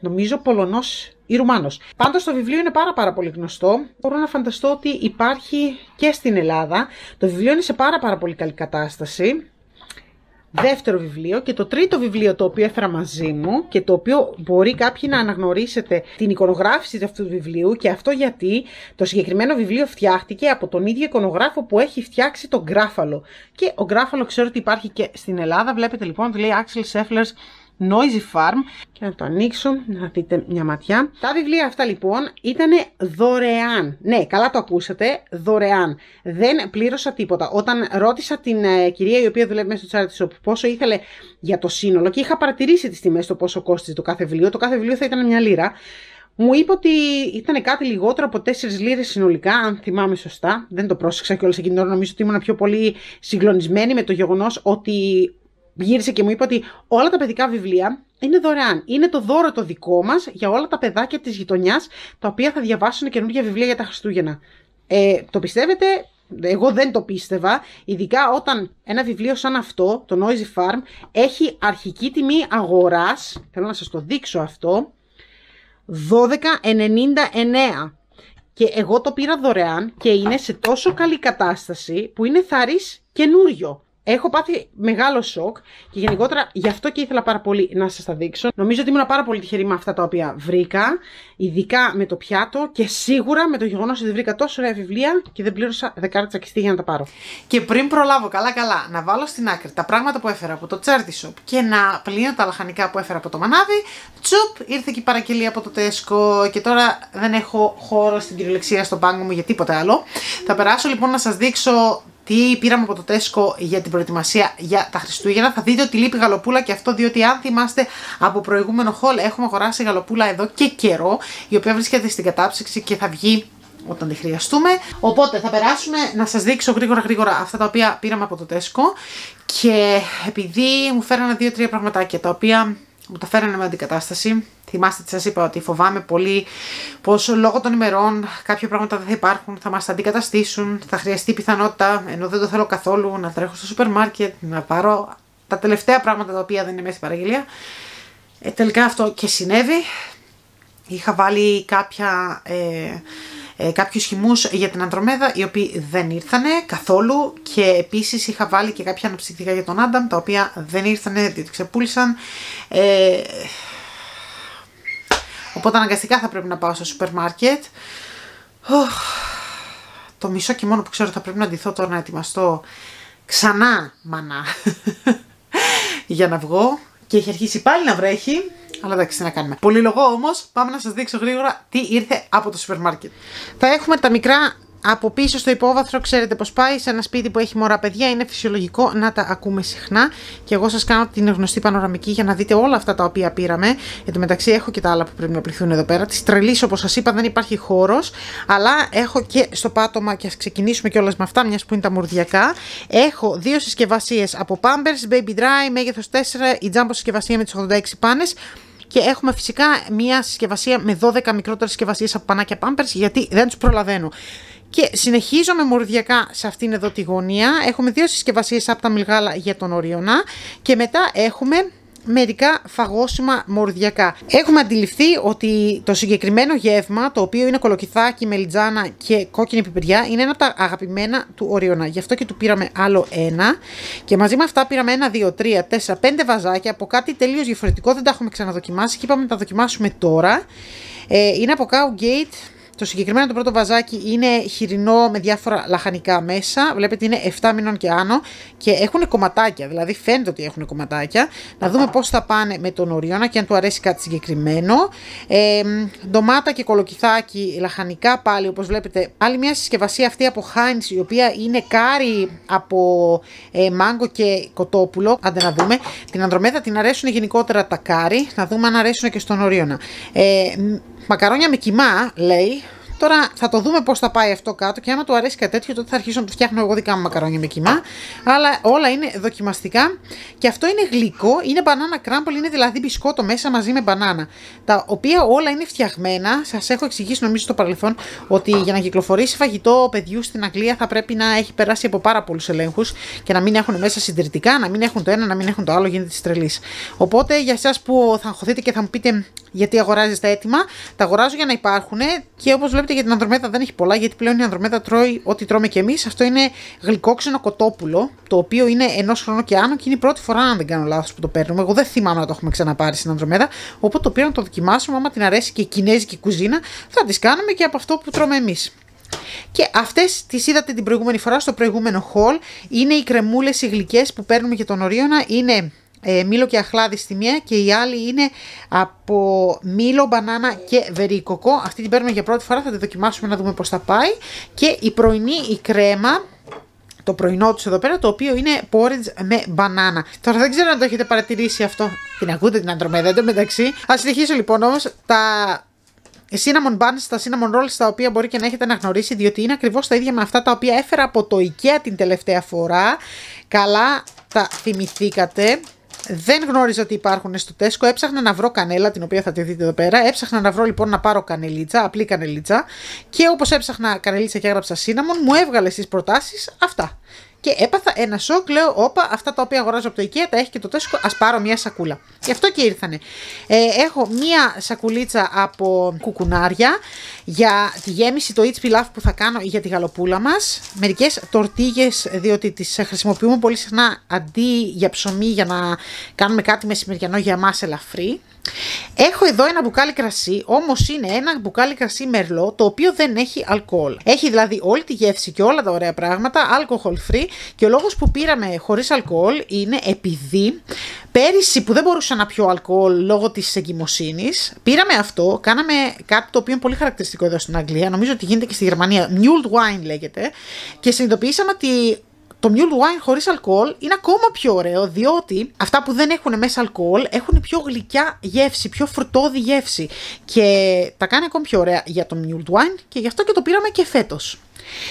A: νομίζω Πολωνός ή Ρουμάνος. Πάντως το βιβλίο είναι πάρα πάρα πολύ γνωστό. Μπορώ να φανταστώ ότι υπάρχει και στην Ελλάδα. Το βιβλίο είναι σε πάρα πάρα πολύ καλή κατάσταση. Δεύτερο βιβλίο και το τρίτο βιβλίο το οποίο έφερα μαζί μου και το οποίο μπορεί κάποιοι να αναγνωρίσετε την εικονογράφηση αυτού του βιβλίου και αυτό γιατί το συγκεκριμένο βιβλίο φτιάχτηκε από τον ίδιο εικονογράφο που έχει φτιάξει τον Γκράφαλο. Και ο Γκράφαλο ξέρω ότι υπάρχει και στην Ελλάδα. Βλέπετε λοιπόν ότι λέει Axel Seffler's Noisy Farm και να το ανοίξω να δείτε μια ματιά. Τα βιβλία αυτά λοιπόν ήταν δωρεάν. Ναι, καλά το ακούσατε, δωρεάν. Δεν πλήρωσα τίποτα. Όταν ρώτησα την ε, κυρία η οποία δουλεύει μέσα στο Charity Shop πόσο ήθελε για το σύνολο και είχα παρατηρήσει τις τιμές το πόσο κόστιζε το κάθε βιβλίο, το κάθε βιβλίο θα ήταν μια λίρα. Μου είπε ότι ήταν κάτι λιγότερο από 4 λίρες συνολικά, αν θυμάμαι σωστά. Δεν το πρόσεξα κιόλας εκείνη την ώρα. Νομίζω ότι ήμουν πιο πολύ συγκλονισμένη με το γεγονός ότι γύρισε και μου είπε ότι όλα τα παιδικά βιβλία είναι δωρεάν. Είναι το δώρο το δικό μας για όλα τα παιδάκια της γειτονιάς, τα οποία θα διαβάσουν καινούργια βιβλία για τα Χριστούγεννα. Ε, το πιστεύετε, εγώ δεν το πίστευα, ειδικά όταν ένα βιβλίο σαν αυτό, το Noisy Farm, έχει αρχική τιμή αγοράς, θέλω να σας το δείξω αυτό, 12,99. Και εγώ το πήρα δωρεάν και είναι σε τόσο καλή κατάσταση που είναι θαρής καινούριο. Έχω πάθει μεγάλο σοκ και γενικότερα γι' αυτό και ήθελα πάρα πολύ να σας τα δείξω. Νομίζω ότι ήμουν πάρα πολύ τυχερή με αυτά τα οποία βρήκα, ειδικά με το πιάτο και σίγουρα με το γεγονός ότι βρήκα τόσο ωραία βιβλία και δεν πλήρωσα δεκάρα τσακιστή για να τα πάρω. Και πριν προλάβω καλά-καλά να βάλω στην άκρη τα πράγματα που έφερα από το Charity Shop και να πλύνω τα λαχανικά που έφερα από το μανάβι, τσουπ, ήρθε και η παραγγελία από το Tesco και τώρα δεν έχω χώρο στην κυριολεξία στο πάγκο μου για τίποτε άλλο. Θα περάσω λοιπόν να σας δείξω τι πήραμε από το Τέσκο για την προετοιμασία για τα Χριστούγεννα. Θα δείτε ότι λείπει γαλοπούλα και αυτό διότι αν θυμάστε από προηγούμενο haul έχουμε αγοράσει γαλοπούλα εδώ και καιρό η οποία βρίσκεται στην κατάψυξη και θα βγει όταν τη χρειαστούμε. Οπότε θα περάσουμε να σας δείξω γρήγορα γρήγορα αυτά τα οποία πήραμε από το Τέσκο και επειδή μου φέρανε δύο-τρία πραγματάκια τα οποία μου τα φέρανε με αντικατάσταση Θυμάστε τι σας είπα ότι φοβάμαι πολύ πω λόγω των ημερών κάποια πράγματα δεν θα υπάρχουν, θα μας αντικαταστήσουν, θα χρειαστεί πιθανότητα, ενώ δεν το θέλω καθόλου, να τρέχω στο σούπερ μάρκετ, να πάρω τα τελευταία πράγματα τα οποία δεν είναι μέσα στην παραγγελία. Ε, τελικά αυτό και συνέβη. Είχα βάλει κάποια, ε, ε, κάποιους χυμούς για την Αντρομέδα οι οποίοι δεν ήρθανε καθόλου και επίσης είχα βάλει και κάποια αναψυκτικά για τον Άνταμ τα οποία δεν ήρθανε διότι ξεπούλησαν. Ε, Οπότε αναγκαστικά θα πρέπει να πάω στο σούπερ μάρκετ. Το μισό και μόνο που ξέρω θα πρέπει να ντυθώ τώρα να ετοιμαστώ ξανά μανά για να βγω και έχει αρχίσει πάλι να βρέχει. Αλλά εντάξει, τι να κάνουμε. Πολύ λογό όμως, πάμε να σας δείξω γρήγορα τι ήρθε από το σούπερ μάρκετ. Θα έχουμε τα μικρά από πίσω στο υπόβαθρο. Ξέρετε πως πάει. Σε ένα σπίτι που έχει μωρά παιδιά είναι φυσιολογικό να τα ακούμε συχνά. Και εγώ σας κάνω την γνωστή πανοραμική για να δείτε όλα αυτά τα οποία πήραμε. Εν τω μεταξύ έχω και τα άλλα που πρέπει να πληθούν εδώ πέρα. Τις τρελής όπως σας είπα δεν υπάρχει χώρος. Αλλά έχω και στο πάτωμα και ας ξεκινήσουμε κιόλας με αυτά μιας που είναι τα μουρδιακά έχω δύο συσκευασίες από Pampers, Baby Dry, μέγεθος 4 η Jumbo συσκευασία με τις 86 πάνες Και έχουμε φυσικά μία συσκευασία με 12 μικρότερες συσκευασίες από πανάκια Pampers γιατί δεν τους προλαβαίνω. Και συνεχίζω με μορδιακά σε αυτήν εδώ τη γωνία. Έχουμε δύο συσκευασίες από τα μιλγάλα για τον Οριονά και μετά έχουμε μερικά φαγόσιμα μορδιακά. Έχουμε αντιληφθεί ότι το συγκεκριμένο γεύμα, το οποίο είναι κολοκυθάκι, μελιτζάνα και κόκκινη πιπεριά, είναι ένα από τα αγαπημένα του Οριονά. Γι' αυτό και του πήραμε άλλο ένα. Και μαζί με αυτά πήραμε ένα, δύο, τρία, τέσσερα, πέντε βαζάκια από κάτι τελείως διαφορετικό. Δεν τα έχουμε ξαναδοκιμάσει και είπαμε να τα δοκιμάσουμε τώρα. Ε, είναι από Cowgate το συγκεκριμένο το πρώτο βαζάκι είναι χοιρινό με διάφορα λαχανικά μέσα. Βλέπετε είναι 7 μήνων και άνω και έχουν κομματάκια. Δηλαδή φαίνεται ότι έχουν κομματάκια. Να δούμε πώς θα πάνε με τον οριόνα και αν του αρέσει κάτι συγκεκριμένο. Ε, ντομάτα και κολοκυθάκι λαχανικά πάλι όπως βλέπετε. Άλλη μια συσκευασία αυτή από Heinz η οποία είναι κάρι από ε, μάγκο και κοτόπουλο. Άντε να δούμε. Την Ανδρομέδα την αρέσουν γενικότερα τα κάρι. Να δούμε αν αρέσουν και στον οριόνα. Ε, Μακαρόνια με κοιμά, λέει. Τώρα θα το δούμε πώς θα πάει αυτό κάτω και άμα του αρέσει κάτι τέτοιο, τότε θα αρχίσω να του φτιάχνω εγώ δικά μου μακαρόνια με κοιμά. Αλλά όλα είναι δοκιμαστικά και αυτό είναι γλυκό, είναι μπανάνα κράμπολ, είναι δηλαδή μπισκότο μέσα μαζί με μπανάνα. Τα οποία όλα είναι φτιαγμένα. Σας έχω εξηγήσει νομίζω στο παρελθόν ότι για να κυκλοφορήσει φαγητό παιδιού στην Αγγλία θα πρέπει να έχει περάσει από πάρα πολλούς ελέγχους και να μην έχουν μέσα συντηρητικά, να μην έχουν το ένα, να μην έχουν το άλλο, γίνεται της τρελής. Οπότε για εσάς που θα αγχωθείτε και θα μου πείτε γιατί αγοράζετε έτοιμα, τα αγοράζω για να υπάρχουν και όπως βλέπετε για την Ανδρομέδα δεν έχει πολλά, γιατί πλέον η Ανδρομέδα τρώει ό,τι τρώμε και εμείς. Αυτό είναι γλυκόξενο κοτόπουλο, το οποίο είναι ενός χρόνου και άνω και είναι η πρώτη φορά, αν δεν κάνω λάθος, που το παίρνουμε. Εγώ δεν θυμάμαι να το έχουμε ξαναπάρει στην Ανδρομέδα. Οπότε το πήρα να το δοκιμάσουμε. Άμα την αρέσει και η κινέζικη κουζίνα, θα τις κάνουμε και από αυτό που τρώμε εμείς. Και αυτές τις είδατε την προηγούμενη φορά στο προηγούμενο haul. Είναι οι κρεμούλες οι γλυκές που παίρνουμε για τον ορίωνα. Είναι ε, μήλο και αχλάδι στη μία και η άλλη είναι από μήλο, μπανάνα και βερίκοκο. Αυτή την παίρνουμε για πρώτη φορά, θα τη δοκιμάσουμε να δούμε πώς θα πάει. Και η πρωινή η κρέμα, το πρωινό του εδώ πέρα, το οποίο είναι porridge με μπανάνα. Τώρα δεν ξέρω αν το έχετε παρατηρήσει αυτό. Την ακούτε την αντρομέδα εδώ μεταξύ. Α συνεχίσω λοιπόν όμως τα cinnamon buns, τα cinnamon rolls τα οποία μπορεί και να έχετε αναγνωρίσει διότι είναι ακριβώς τα ίδια με αυτά τα οποία έφερα από το IKEA την τελευταία φορά. Καλά τα θυμηθήκατε. Δεν γνώριζα ότι υπάρχουν στο Τέσκο. Έψαχνα να βρω κανέλα, την οποία θα τη δείτε εδώ πέρα. Έψαχνα να βρω λοιπόν να πάρω κανελίτσα, απλή κανελίτσα. Και όπως έψαχνα κανελίτσα και έγραψα σύναμον, μου έβγαλε στις προτάσεις αυτά και έπαθα ένα σοκ. Λέω, Όπα, αυτά τα οποία αγοράζω από το IKEA τα έχει και το Tesco. Α πάρω μια σακούλα. Γι' αυτό και ήρθανε. Ε, έχω μια σακουλίτσα από κουκουνάρια για τη γέμιση, το each pilaf που θα κάνω για τη γαλοπούλα μας. Μερικές τορτίγες, διότι τις χρησιμοποιούμε πολύ συχνά αντί για ψωμί για να κάνουμε κάτι μεσημεριανό για εμάς ελαφρύ. Έχω εδώ ένα μπουκάλι κρασί, όμως είναι ένα μπουκάλι κρασί μερλό, το οποίο δεν έχει αλκοόλ. Έχει δηλαδή όλη τη γεύση και όλα τα ωραία πράγματα, alcohol free. Και ο λόγος που πήραμε χωρίς αλκοόλ είναι επειδή πέρυσι που δεν μπορούσα να πιω αλκοόλ λόγω της εγκυμοσύνης, πήραμε αυτό, κάναμε κάτι το οποίο είναι πολύ χαρακτηριστικό εδώ στην Αγγλία, νομίζω ότι γίνεται και στη Γερμανία, mulled wine λέγεται, και συνειδητοποιήσαμε ότι το mulled wine χωρίς αλκοόλ είναι ακόμα πιο ωραίο, διότι αυτά που δεν έχουν μέσα αλκοόλ έχουν πιο γλυκιά γεύση, πιο φρουτόδη γεύση. Και τα κάνει ακόμη πιο ωραία για το mulled wine και γι' αυτό και το πήραμε και φέτος.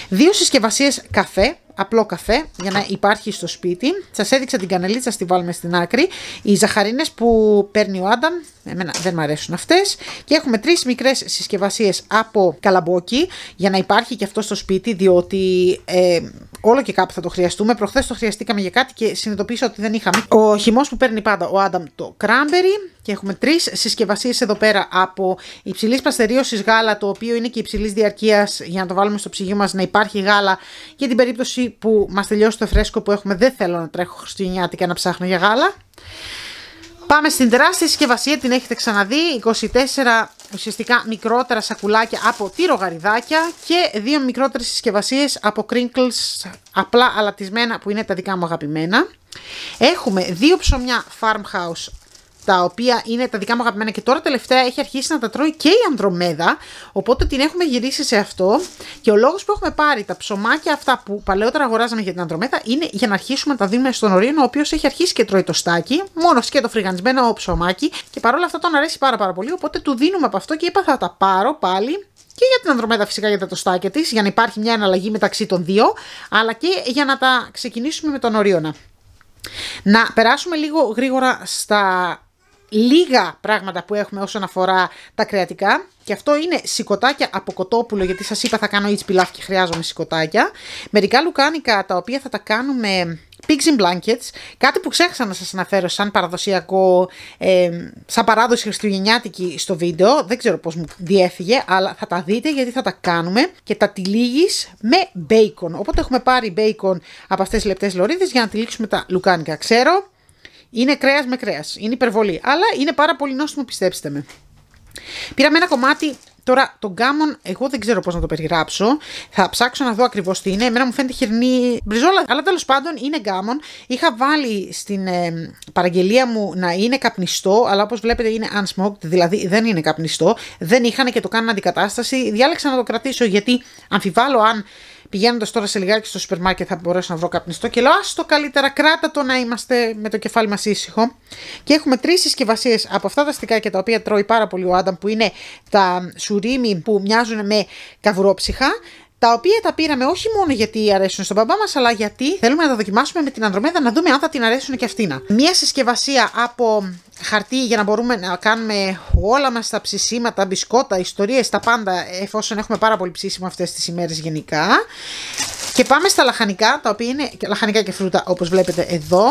A: Δύο συσκευασίες καφέ, απλό καφέ για να υπάρχει στο σπίτι. Σας έδειξα την κανελίτσα, στη βάλουμε στην άκρη. Οι ζαχαρίνες που παίρνει ο Άνταμ, εμένα δεν μου αρέσουν αυτές. Και έχουμε τρεις μικρές συσκευασίες από καλαμπόκι για να υπάρχει και αυτό στο σπίτι, διότι ε, όλο και κάπου θα το χρειαστούμε. Προχθές το χρειαστήκαμε για κάτι και συνειδητοποίησα ότι δεν είχαμε. Ο χυμός που παίρνει πάντα ο Άνταμ το κράμπερι. Και έχουμε τρεις συσκευασίες εδώ πέρα από υψηλής παστερίωσης γάλα, το οποίο είναι και υψηλής διαρκείας για να το βάλουμε στο ψυγείο μας να υπάρχει γάλα για την περίπτωση που μας τελειώσει το φρέσκο που έχουμε. Δεν θέλω να τρέχω Χριστουγεννιάτικα να ψάχνω για γάλα. Πάμε στην τεράστια συσκευασία, την έχετε ξαναδεί, 24 ουσιαστικά μικρότερα σακουλάκια από τυρογαριδάκια και δύο μικρότερες συσκευασίες από crinkles απλά αλατισμένα που είναι τα δικά μου αγαπημένα. Έχουμε δύο ψωμιά farmhouse τα οποία είναι τα δικά μου αγαπημένα και τώρα τελευταία έχει αρχίσει να τα τρώει και η Ανδρομέδα, οπότε την έχουμε γυρίσει σε αυτό και ο λόγος που έχουμε πάρει τα ψωμάκια αυτά που παλαιότερα αγοράζαμε για την Ανδρομέδα είναι για να αρχίσουμε να τα δίνουμε στον Ορίων, ο οποίος έχει αρχίσει και τρώει το στάκι, μόνο και το φρυγανισμένο ψωμάκι και παρόλα αυτά τον αρέσει πάρα πάρα πολύ, οπότε του δίνουμε από αυτό και είπα θα τα πάρω πάλι και για την Ανδρομέδα φυσικά για τα τοστάκια της, για να υπάρχει μια αναλλαγή μεταξύ των δύο, αλλά και για να τα ξεκινήσουμε με τον Ορίωνα. Να περάσουμε λίγο γρήγορα στα λίγα πράγματα που έχουμε όσον αφορά τα κρεατικά. Και αυτό είναι σηκωτάκια από κοτόπουλο, γιατί σας είπα θα κάνω έτσι πιλάφ και χρειάζομαι σηκωτάκια. Μερικά λουκάνικα τα οποία θα τα κάνουμε pigs in blankets, κάτι που ξέχασα να σας αναφέρω σαν παραδοσιακό, ε, σαν παράδοση χριστουγεννιάτικη στο βίντεο, δεν ξέρω πώς μου διέφυγε, αλλά θα τα δείτε γιατί θα τα κάνουμε και τα τυλίγεις με bacon. Οπότε έχουμε πάρει bacon από αυτές τις λεπτές λωρίδες για να τυλίξουμε τα λουκάνικα. Ξέρω, είναι κρέας με κρέας, είναι υπερβολή, αλλά είναι πάρα πολύ νόστιμο πιστέψτε με. Πήραμε ένα κομμάτι Τώρα, το γκάμον, εγώ δεν ξέρω πώς να το περιγράψω. Θα ψάξω να δω ακριβώς τι είναι. Εμένα μου φαίνεται χερνή μπριζόλα, αλλά τέλος πάντων είναι γκάμον. Είχα βάλει στην ε, παραγγελία μου να είναι καπνιστό, αλλά όπως βλέπετε είναι unsmoked, δηλαδή δεν είναι καπνιστό. Δεν είχαν και το κάνουν αντικατάσταση. Διάλεξα να το κρατήσω γιατί αμφιβάλλω αν Πηγαίνοντας τώρα σε λιγάκι στο σούπερ μάρκετ θα μπορέσω να βρω καπνιστό και λέω το καλύτερα κράτα το να είμαστε με το κεφάλι μας ήσυχο. Και έχουμε τρεις συσκευασίες από αυτά τα στικάκια τα οποία τρώει πάρα πολύ ο Άνταμ που είναι τα σουρίμι που μοιάζουν με καβουρόψυχα τα οποία τα πήραμε όχι μόνο γιατί αρέσουν στον μπαμπά μας, αλλά γιατί θέλουμε να τα δοκιμάσουμε με την Ανδρομέδα να δούμε αν θα την αρέσουν και αυτήν. Μία συσκευασία από χαρτί για να μπορούμε να κάνουμε όλα μας τα ψησίματα, μπισκότα, ιστορίες, τα πάντα εφόσον έχουμε πάρα πολύ ψήσιμο αυτές τις ημέρες γενικά. Και πάμε στα λαχανικά, τα οποία είναι λαχανικά και φρούτα όπως βλέπετε εδώ.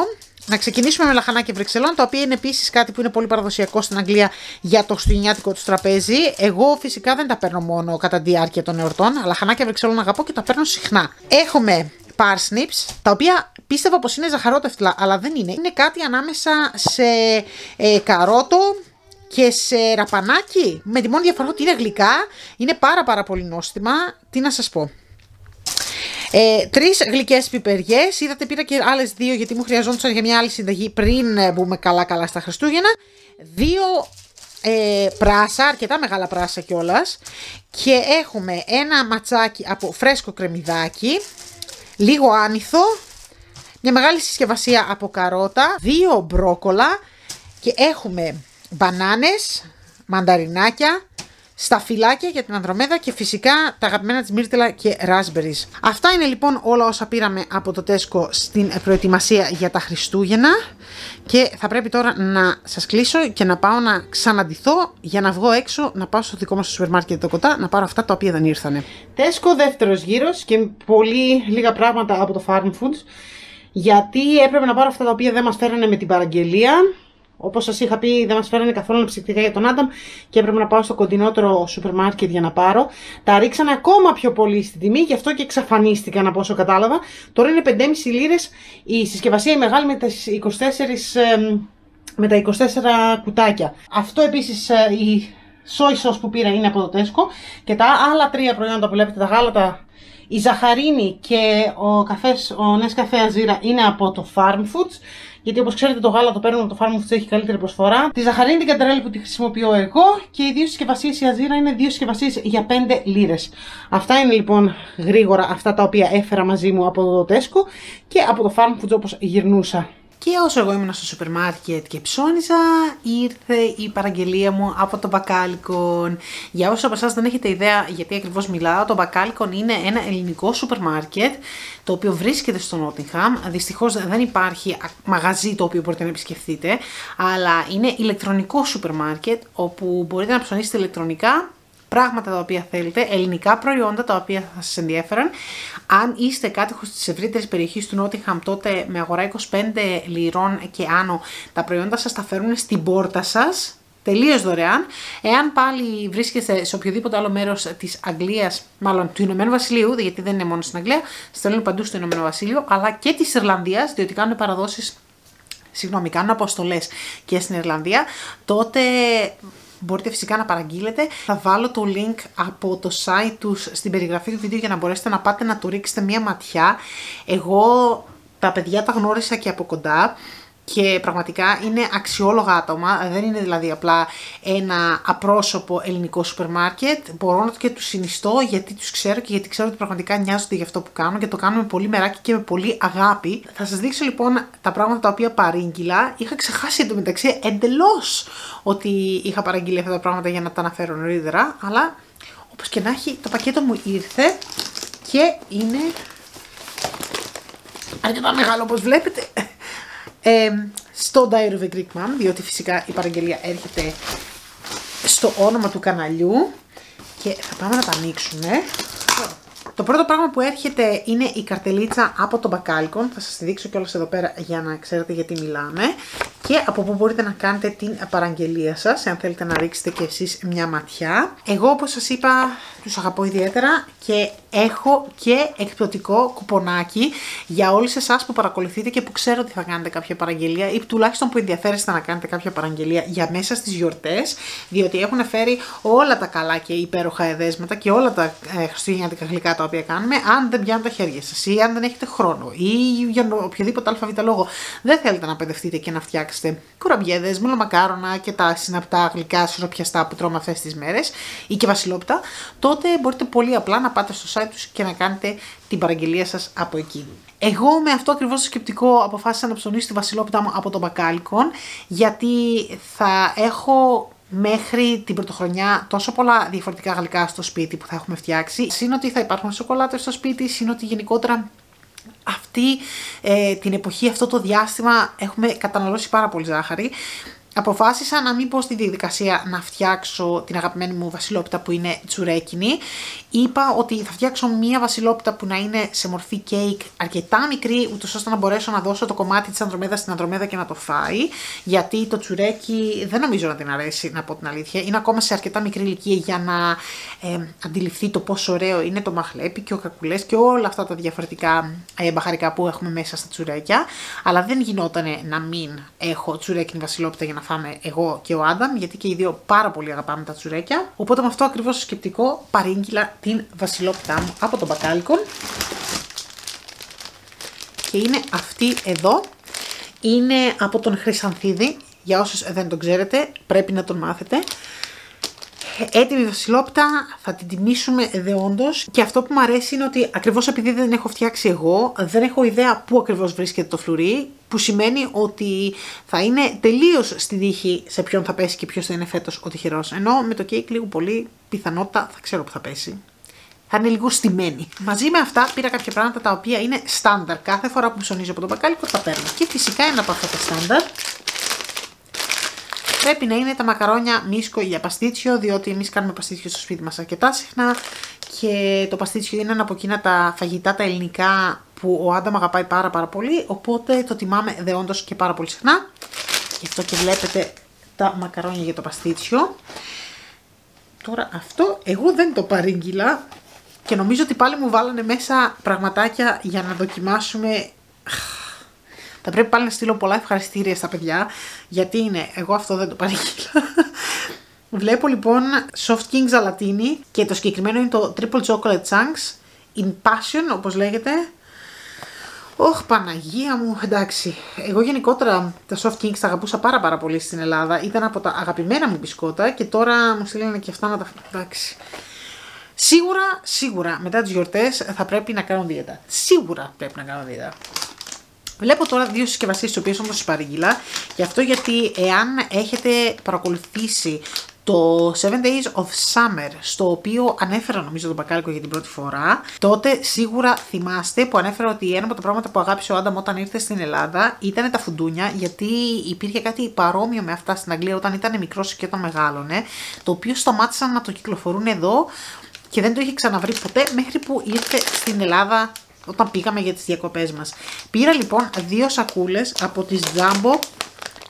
A: Να ξεκινήσουμε με λαχανάκι βρεξελών, τα οποία είναι επίσης κάτι που είναι πολύ παραδοσιακό στην Αγγλία για το χριστουγεννιάτικο του τραπέζι. Εγώ φυσικά δεν τα παίρνω μόνο κατά τη διάρκεια των εορτών, αλλά λαχανάκια βρεξελών αγαπώ και τα παίρνω συχνά. Έχουμε parsnips, τα οποία πίστευα πως είναι ζαχαρότευτλα, αλλά δεν είναι. Είναι κάτι ανάμεσα σε ε, καρότο και σε ραπανάκι, με τη μόνη διαφορά ότι είναι γλυκά, είναι πάρα πάρα πολύ νόστιμα, τι να σας πω. Ε, Τρεις γλυκές πιπεριές. Είδατε, πήρα και άλλες δύο γιατί μου χρειαζόντουσαν για μια άλλη συνταγή πριν ε, μπούμε καλά-καλά στα Χριστούγεννα. Δύο ε, πράσα, αρκετά μεγάλα πράσα κιόλας. Και έχουμε ένα ματσάκι από φρέσκο κρεμμυδάκι λίγο άνηθο, μια μεγάλη συσκευασία από καρότα, δύο μπρόκολα και έχουμε μπανάνες, μανταρινάκια, σταφυλάκια για την Ανδρομέδα και φυσικά τα αγαπημένα της Μύρτελα και raspberries. Αυτά είναι λοιπόν όλα όσα πήραμε από το Τέσκο στην προετοιμασία για τα Χριστούγεννα και θα πρέπει τώρα να σας κλείσω και να πάω να ξαναντηθώ για να βγω έξω, να πάω στο δικό μας σούπερ μάρκετ το κοτά, να πάρω αυτά τα οποία δεν ήρθανε. Τέσκο δεύτερος γύρος και πολύ λίγα πράγματα από το Farm Foods γιατί έπρεπε να πάρω αυτά τα οποία δεν μας φέρανε με την παραγγελία Όπως σας είχα πει, δεν μας φέρανε καθόλου ψυχτικά για τον Άνταμ και έπρεπε να πάω στο κοντινότερο σούπερ μάρκετ για να πάρω. Τα ρίξανε ακόμα πιο πολύ στην τιμή, γι' αυτό και εξαφανίστηκαν από όσο κατάλαβα. Τώρα είναι 5,5 λίρες η συσκευασία η μεγάλη με, 24, με τα 24 κουτάκια. Αυτό επίσης ε, η soy sauce που πήρα είναι από το Τέσκο και τα άλλα τρία προϊόντα που βλέπετε, τα γάλατα, η ζαχαρίνη και ο καφές, ο Nescafe Azira είναι από το Farm Foods γιατί όπως ξέρετε το γάλα το παίρνουμε από το φάρμακο που έχει καλύτερη προσφορά. Τη ζαχαρίνη την καντρέλη που τη χρησιμοποιώ εγώ και οι δύο συσκευασίες η Αζίρα είναι δύο συσκευασίες για 5 λίρες. Αυτά είναι λοιπόν γρήγορα αυτά τα οποία έφερα μαζί μου από το Τέσκο και από το Farm Foods όπως γυρνούσα. Και όσο εγώ ήμουν στο σούπερ μάρκετ και ψώνιζα, ήρθε η παραγγελία μου από το Μπακάλικον. Για όσους από εσάς δεν έχετε ιδέα γιατί ακριβώς μιλάω, το Μπακάλικον είναι ένα ελληνικό σούπερ μάρκετ το οποίο βρίσκεται στο Νότιγχαμ. Δυστυχώς δεν υπάρχει μαγαζί το οποίο μπορείτε να επισκεφτείτε, αλλά είναι ηλεκτρονικό σούπερ μάρκετ όπου μπορείτε να ψωνίσετε ηλεκτρονικά πράγματα τα οποία θέλετε, ελληνικά προϊόντα τα οποία θα σας ενδιαφέραν. Αν είστε κάτοικος της ευρύτερης περιοχής του Νότιχαμ, τότε με αγορά 25 λιρών και άνω τα προϊόντα σας τα φέρουν στην πόρτα σας, τελείως δωρεάν. Εάν πάλι βρίσκεστε σε οποιοδήποτε άλλο μέρος της Αγγλίας, μάλλον του Ηνωμένου Βασιλείου, γιατί δεν είναι μόνο στην Αγγλία, στέλνουν παντού στο Ηνωμένο Βασίλειο, αλλά και της Ιρλανδίας, διότι κάνουν παραδόσεις συγγνώμη, κάνουν αποστολές και στην Ιρλανδία, τότε μπορείτε φυσικά να παραγγείλετε. Θα βάλω το link από το site τους στην περιγραφή του βίντεο για να μπορέσετε να πάτε να του ρίξετε μία ματιά. Εγώ τα παιδιά τα γνώρισα και από κοντά και πραγματικά είναι αξιόλογα άτομα, δεν είναι δηλαδή απλά ένα απρόσωπο ελληνικό σούπερ μάρκετ. Μπορώ να και τους συνιστώ γιατί τους ξέρω και γιατί ξέρω ότι πραγματικά νοιάζονται για αυτό που κάνουν και το κάνουν με πολύ μεράκι και με πολύ αγάπη. Θα σας δείξω λοιπόν τα πράγματα τα οποία παρήγγειλα. Είχα ξεχάσει εντωμεταξύ εντελώς ότι είχα παραγγείλει αυτά τα πράγματα για να τα αναφέρω νωρίτερα, αλλά όπως και να έχει το πακέτο μου ήρθε και είναι αρκετά μεγάλο όπως βλέπετε ε, στο Diary of a Greek Mom, διότι φυσικά η παραγγελία έρχεται στο όνομα του καναλιού και θα πάμε να τα ανοίξουμε. Το πρώτο πράγμα που έρχεται είναι η καρτελίτσα από το Bacalcon. Θα σας τη δείξω κιόλας εδώ πέρα για να ξέρετε γιατί μιλάμε. Και από πού μπορείτε να κάνετε την παραγγελία σας, αν θέλετε να ρίξετε κι εσείς μια ματιά. Εγώ όπως σας είπα, τους αγαπώ ιδιαίτερα και έχω και εκπτωτικό κουπονάκι για όλους εσάς που παρακολουθείτε και που ξέρω ότι θα κάνετε κάποια παραγγελία ή τουλάχιστον που ενδιαφέρεστε να κάνετε κάποια παραγγελία για μέσα στις γιορτές, διότι έχουν φέρει όλα τα καλά και υπέροχα εδέσματα και όλα τα ε, χριστουγεννιάτικα γλυκά τα οποία κάνουμε, αν δεν πιάνουν τα χέρια σας ή αν δεν έχετε χρόνο ή για οποιοδήποτε αλφαβήτα λόγο δεν θέλετε να παιδευτείτε και να φτιάξετε κουραμπιέδες, μελομακάρονα και τα συναπτά γλυκά σιροπιαστά που τρώμε αυτές τις μέρες ή και βασιλόπιτα, τότε μπορείτε πολύ απλά να πάτε στο site τους και να κάνετε την παραγγελία σας από εκεί. Εγώ με αυτό ακριβώς το σκεπτικό αποφάσισα να ψωνίσω τη βασιλόπιτα μου από τον Μπακάλικον γιατί θα έχω μέχρι την πρωτοχρονιά τόσο πολλά διαφορετικά γλυκά στο σπίτι που θα έχουμε φτιάξει. Συν ότι θα υπάρχουν σοκολάτες στο σπίτι, συν ότι γενικότερα αυτή ε, την εποχή, αυτό το διάστημα έχουμε καταναλώσει πάρα πολύ ζάχαρη αποφάσισα να μην πω στη διαδικασία να φτιάξω την αγαπημένη μου βασιλόπιτα που είναι τσουρέκινη. Είπα ότι θα φτιάξω μία βασιλόπιτα που να είναι σε μορφή κέικ αρκετά μικρή, ούτως ώστε να μπορέσω να δώσω το κομμάτι της Ανδρομέδας στην Ανδρομέδα και να το φάει. Γιατί το τσουρέκι δεν νομίζω να την αρέσει, να πω την αλήθεια. Είναι ακόμα σε αρκετά μικρή ηλικία για να ε, αντιληφθεί το πόσο ωραίο είναι το μαχλέπι και ο κακουλές και όλα αυτά τα διαφορετικά ε, μπαχαρικά που έχουμε μέσα στα τσουρέκια. Αλλά δεν γινόταν να μην έχω τσουρέκινη βασιλόπιτα για να φάμε εγώ και ο Άνταμ, γιατί και οι δύο πάρα πολύ αγαπάμε τα τσουρέκια. Οπότε με αυτό ακριβώς το σκεπτικό παρήγγειλα την βασιλόπιτά μου από τον Μπακάλικον. Και είναι αυτή εδώ. Είναι από τον Χρυσανθίδη. Για όσους δεν τον ξέρετε, πρέπει να τον μάθετε έτοιμη βασιλόπιτα, θα την τιμήσουμε δεόντως και αυτό που μου αρέσει είναι ότι ακριβώς επειδή δεν έχω φτιάξει εγώ, δεν έχω ιδέα πού ακριβώς βρίσκεται το φλουρί, που σημαίνει ότι θα είναι τελείως στη δίχη σε ποιον θα πέσει και ποιος θα είναι φέτος ο τυχερός. Ενώ με το κέικ λίγο πολύ πιθανότητα θα ξέρω που θα πέσει. Θα είναι λίγο στημένη. Μαζί με αυτά πήρα κάποια πράγματα τα οποία είναι στάνταρ. Κάθε φορά που ψωνίζω από το μπακάλικο τα παίρνω. Και φυσικά ένα από αυτά τα στάνταρ πρέπει να είναι τα μακαρόνια μίσκο για παστίτσιο, διότι εμείς κάνουμε παστίτσιο στο σπίτι μας αρκετά συχνά και το παστίτσιο είναι ένα από εκείνα τα φαγητά τα ελληνικά που ο Άνταμ αγαπάει πάρα πάρα πολύ, οπότε το τιμάμε δεόντως και πάρα πολύ συχνά. Γι' αυτό και βλέπετε τα μακαρόνια για το παστίτσιο. Τώρα αυτό εγώ δεν το παρήγγειλα και νομίζω ότι πάλι μου βάλανε μέσα πραγματάκια για να δοκιμάσουμε θα πρέπει πάλι να στείλω πολλά ευχαριστήρια στα παιδιά, γιατί είναι, εγώ αυτό δεν το παρήγγειλα. Βλέπω λοιπόν Soft King Zalatini και το συγκεκριμένο είναι το Triple Chocolate Chunks in Passion όπως λέγεται. Ωχ, Παναγία μου, εντάξει. Εγώ γενικότερα τα Soft Kings τα αγαπούσα πάρα πάρα πολύ στην Ελλάδα. Ήταν από τα αγαπημένα μου μπισκότα και τώρα μου στείλανε και αυτά να τα... Εντάξει. Σίγουρα, σίγουρα μετά τις γιορτές θα πρέπει να κάνω δίαιτα. Σίγουρα πρέπει να κάνω δίαιτα. Βλέπω τώρα δύο συσκευασίες τις οποίες όμως τις παρήγγειλα. Γι' αυτό γιατί εάν έχετε παρακολουθήσει το 7 Days of Summer, στο οποίο ανέφερα νομίζω τον Μπακάλικο για την πρώτη φορά, τότε σίγουρα θυμάστε που ανέφερα ότι ένα από τα πράγματα που αγάπησε ο Άνταμ όταν ήρθε στην Ελλάδα ήταν τα φουντούνια, γιατί υπήρχε κάτι παρόμοιο με αυτά στην Αγγλία όταν ήταν μικρός και όταν μεγάλωνε, το οποίο σταμάτησαν να το κυκλοφορούν εδώ και δεν το είχε ξαναβρει ποτέ μέχρι που ήρθε στην Ελλάδα όταν πήγαμε για τις διακοπές μας. Πήρα λοιπόν δύο σακούλες από τις Jumbo,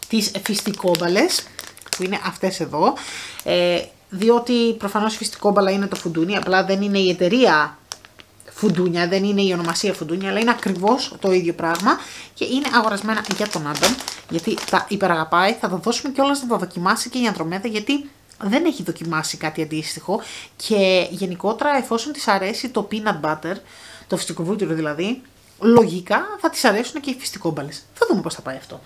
A: τις φυστικόμπαλες, που είναι αυτές εδώ, ε, διότι προφανώς φυστικόμπαλα είναι το φουντούνι, απλά δεν είναι η εταιρεία φουντούνια, δεν είναι η ονομασία φουντούνια, αλλά είναι ακριβώς το ίδιο πράγμα και είναι αγορασμένα για τον Άνταμ, γιατί τα υπεραγαπάει, θα τα δώσουμε κιόλας να τα δοκιμάσει και η Ανδρομέδα, γιατί δεν έχει δοκιμάσει κάτι αντίστοιχο και γενικότερα εφόσον της αρέσει το peanut butter, το φυσικό βούτυρο δηλαδή, λογικά θα τις αρέσουν και οι φυστικόμπαλες. Θα δούμε πώς θα πάει αυτό.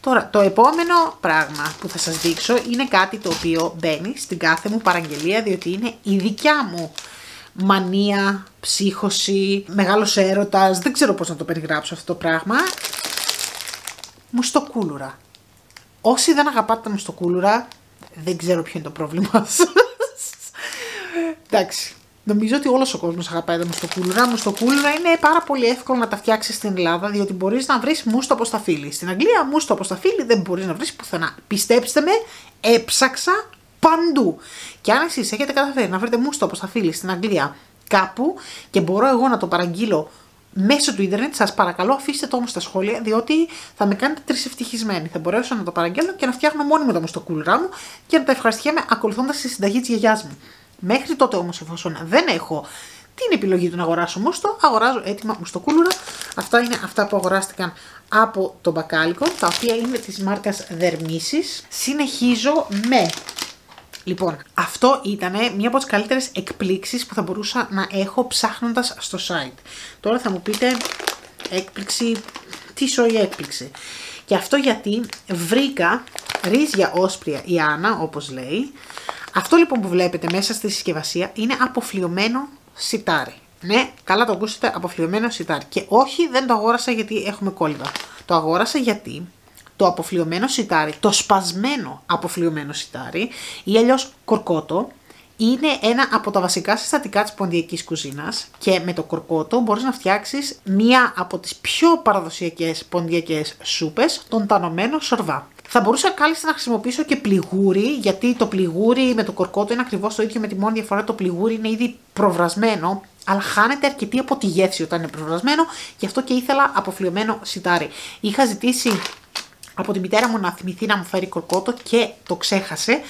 A: Τώρα, το επόμενο πράγμα που θα σας δείξω είναι κάτι το οποίο μπαίνει στην κάθε μου παραγγελία, διότι είναι η δικιά μου μανία, ψύχωση, μεγάλος έρωτας, δεν ξέρω πώς να το περιγράψω αυτό το πράγμα. Μουστοκούλουρα. Όσοι δεν αγαπάτε τα μουστοκούλουρα, δεν ξέρω ποιο είναι το πρόβλημά σας. Εντάξει, Νομίζω ότι όλος ο κόσμος αγαπάει τα μουστοκούλουρα. Μουστοκούλουρα είναι πάρα πολύ εύκολο να τα φτιάξεις στην Ελλάδα, διότι μπορείς να βρεις μουστο από σταφύλι. Στην Αγγλία, μουστο από σταφύλι δεν μπορείς να βρεις πουθενά. Πιστέψτε με, έψαξα παντού. Και αν εσείς έχετε καταφέρει να βρείτε μουστο από σταφύλι στην Αγγλία κάπου και μπορώ εγώ να το παραγγείλω μέσω του ίντερνετ, σας παρακαλώ αφήστε το όμως στα σχόλια, διότι θα με κάνετε τρισευτυχισμένοι. Θα μπορέσω να το παραγγέλνω και να φτιάχνω μόνη μου το μουστοκούλουρά μου και να τα ευχαριστιέμαι ακολουθώντας τη συνταγή της γιαγιάς μου. Μέχρι τότε όμως, εφόσον δεν έχω την επιλογή του να αγοράσω μουστο, αγοράζω έτοιμα μουστοκούλουρα. Αυτά είναι αυτά που αγοράστηκαν από το μπακάλικο, τα οποία είναι της μάρκας Δερμίσης. Συνεχίζω με Λοιπόν, αυτό ήταν μία από τις καλύτερες εκπλήξεις που θα μπορούσα να έχω ψάχνοντας στο site. Τώρα θα μου πείτε έκπληξη, τι σοϊ έκπληξη. Και αυτό γιατί βρήκα ρύζια όσπρια η Άννα, όπως λέει. Αυτό λοιπόν που βλέπετε μέσα στη συσκευασία είναι αποφλειωμένο σιτάρι. Ναι, καλά το ακούσετε, αποφλειωμένο σιτάρι. Και όχι, δεν το αγόρασα γιατί έχουμε κόλληβα. Το αγόρασα γιατί το αποφλειωμένο σιτάρι, το σπασμένο αποφλειωμένο σιτάρι ή αλλιώς κορκότο, είναι ένα από τα βασικά συστατικά της ποντιακής κουζίνας και με το κορκότο μπορείς να φτιάξεις μία από τις πιο παραδοσιακές ποντιακές σούπες, τον τανωμένο σορβά. Θα μπορούσα κάλλιστα να χρησιμοποιήσω και πληγούρι, γιατί το πληγούρι με το κορκότο είναι ακριβώς το ίδιο με τη μόνη διαφορά, το πληγούρι είναι ήδη προβρασμένο, αλλά χάνεται αρκετή από τη γεύση όταν είναι προβρασμένο, γι' αυτό και ήθελα αποφλειωμένο σιτάρι. Είχα ζητήσει από τη μητέρα μου να θυμηθεί να μου φέρει κορκότο και το ξέχασε.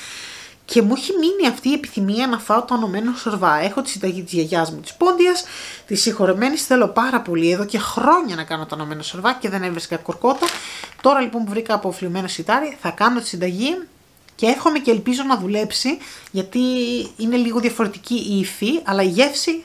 A: Και μου έχει μείνει αυτή η επιθυμία να φάω το ανωμένο σορβά. Έχω τη συνταγή της γιαγιάς μου της Πόντιας, τη συγχωρεμένη. Θέλω πάρα πολύ εδώ και χρόνια να κάνω το ανωμένο σορβά και δεν έβρισκα κορκότο. Τώρα λοιπόν που βρήκα αποφλειωμένο σιτάρι, θα κάνω τη συνταγή και εύχομαι και ελπίζω να δουλέψει γιατί είναι λίγο διαφορετική η υφή, αλλά η γεύση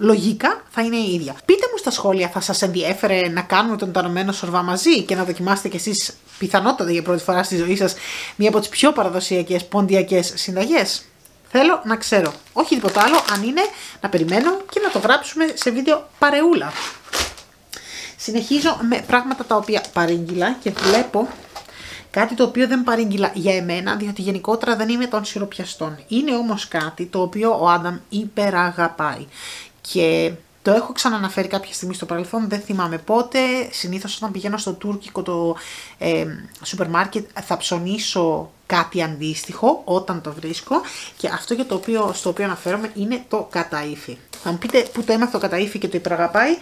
A: λογικά θα είναι η ίδια. Πείτε μου στα σχόλια, θα σας ενδιέφερε να κάνουμε τον τανωμένο σορβά μαζί και να δοκιμάσετε κι εσείς πιθανότατα για πρώτη φορά στη ζωή σας μία από τις πιο παραδοσιακές ποντιακές συνταγές; Θέλω να ξέρω. Όχι τίποτα άλλο, αν είναι να περιμένω και να το γράψουμε σε βίντεο παρεούλα. Συνεχίζω με πράγματα τα οποία παρήγγειλα και βλέπω κάτι το οποίο δεν παρήγγειλα για εμένα, διότι γενικότερα δεν είμαι των σιροπιαστών. Είναι όμως κάτι το οποίο ο Άνταμ υπεραγαπάει και το έχω ξαναναφέρει κάποια στιγμή στο παρελθόν, δεν θυμάμαι πότε. Συνήθως όταν πηγαίνω στο τουρκικό το ε, σούπερ μάρκετ θα ψωνίσω κάτι αντίστοιχο όταν το βρίσκω και αυτό για το οποίο, στο οποίο αναφέρομαι είναι το καταήφι. Θα μου πείτε που το έμαθα το καταήφι και το υπεραγαπάει.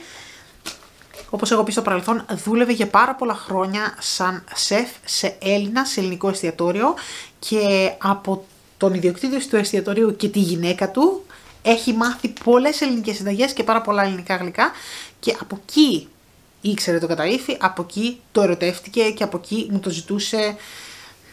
A: Όπως έχω πει στο παρελθόν, δούλευε για πάρα πολλά χρόνια σαν σεφ σε Έλληνα, σε ελληνικό εστιατόριο και από τον ιδιοκτήτη του εστιατορίου και τη γυναίκα του έχει μάθει πολλές ελληνικές συνταγές και πάρα πολλά ελληνικά γλυκά και από εκεί ήξερε το καταήφι, από εκεί το ερωτεύτηκε και από εκεί μου το ζητούσε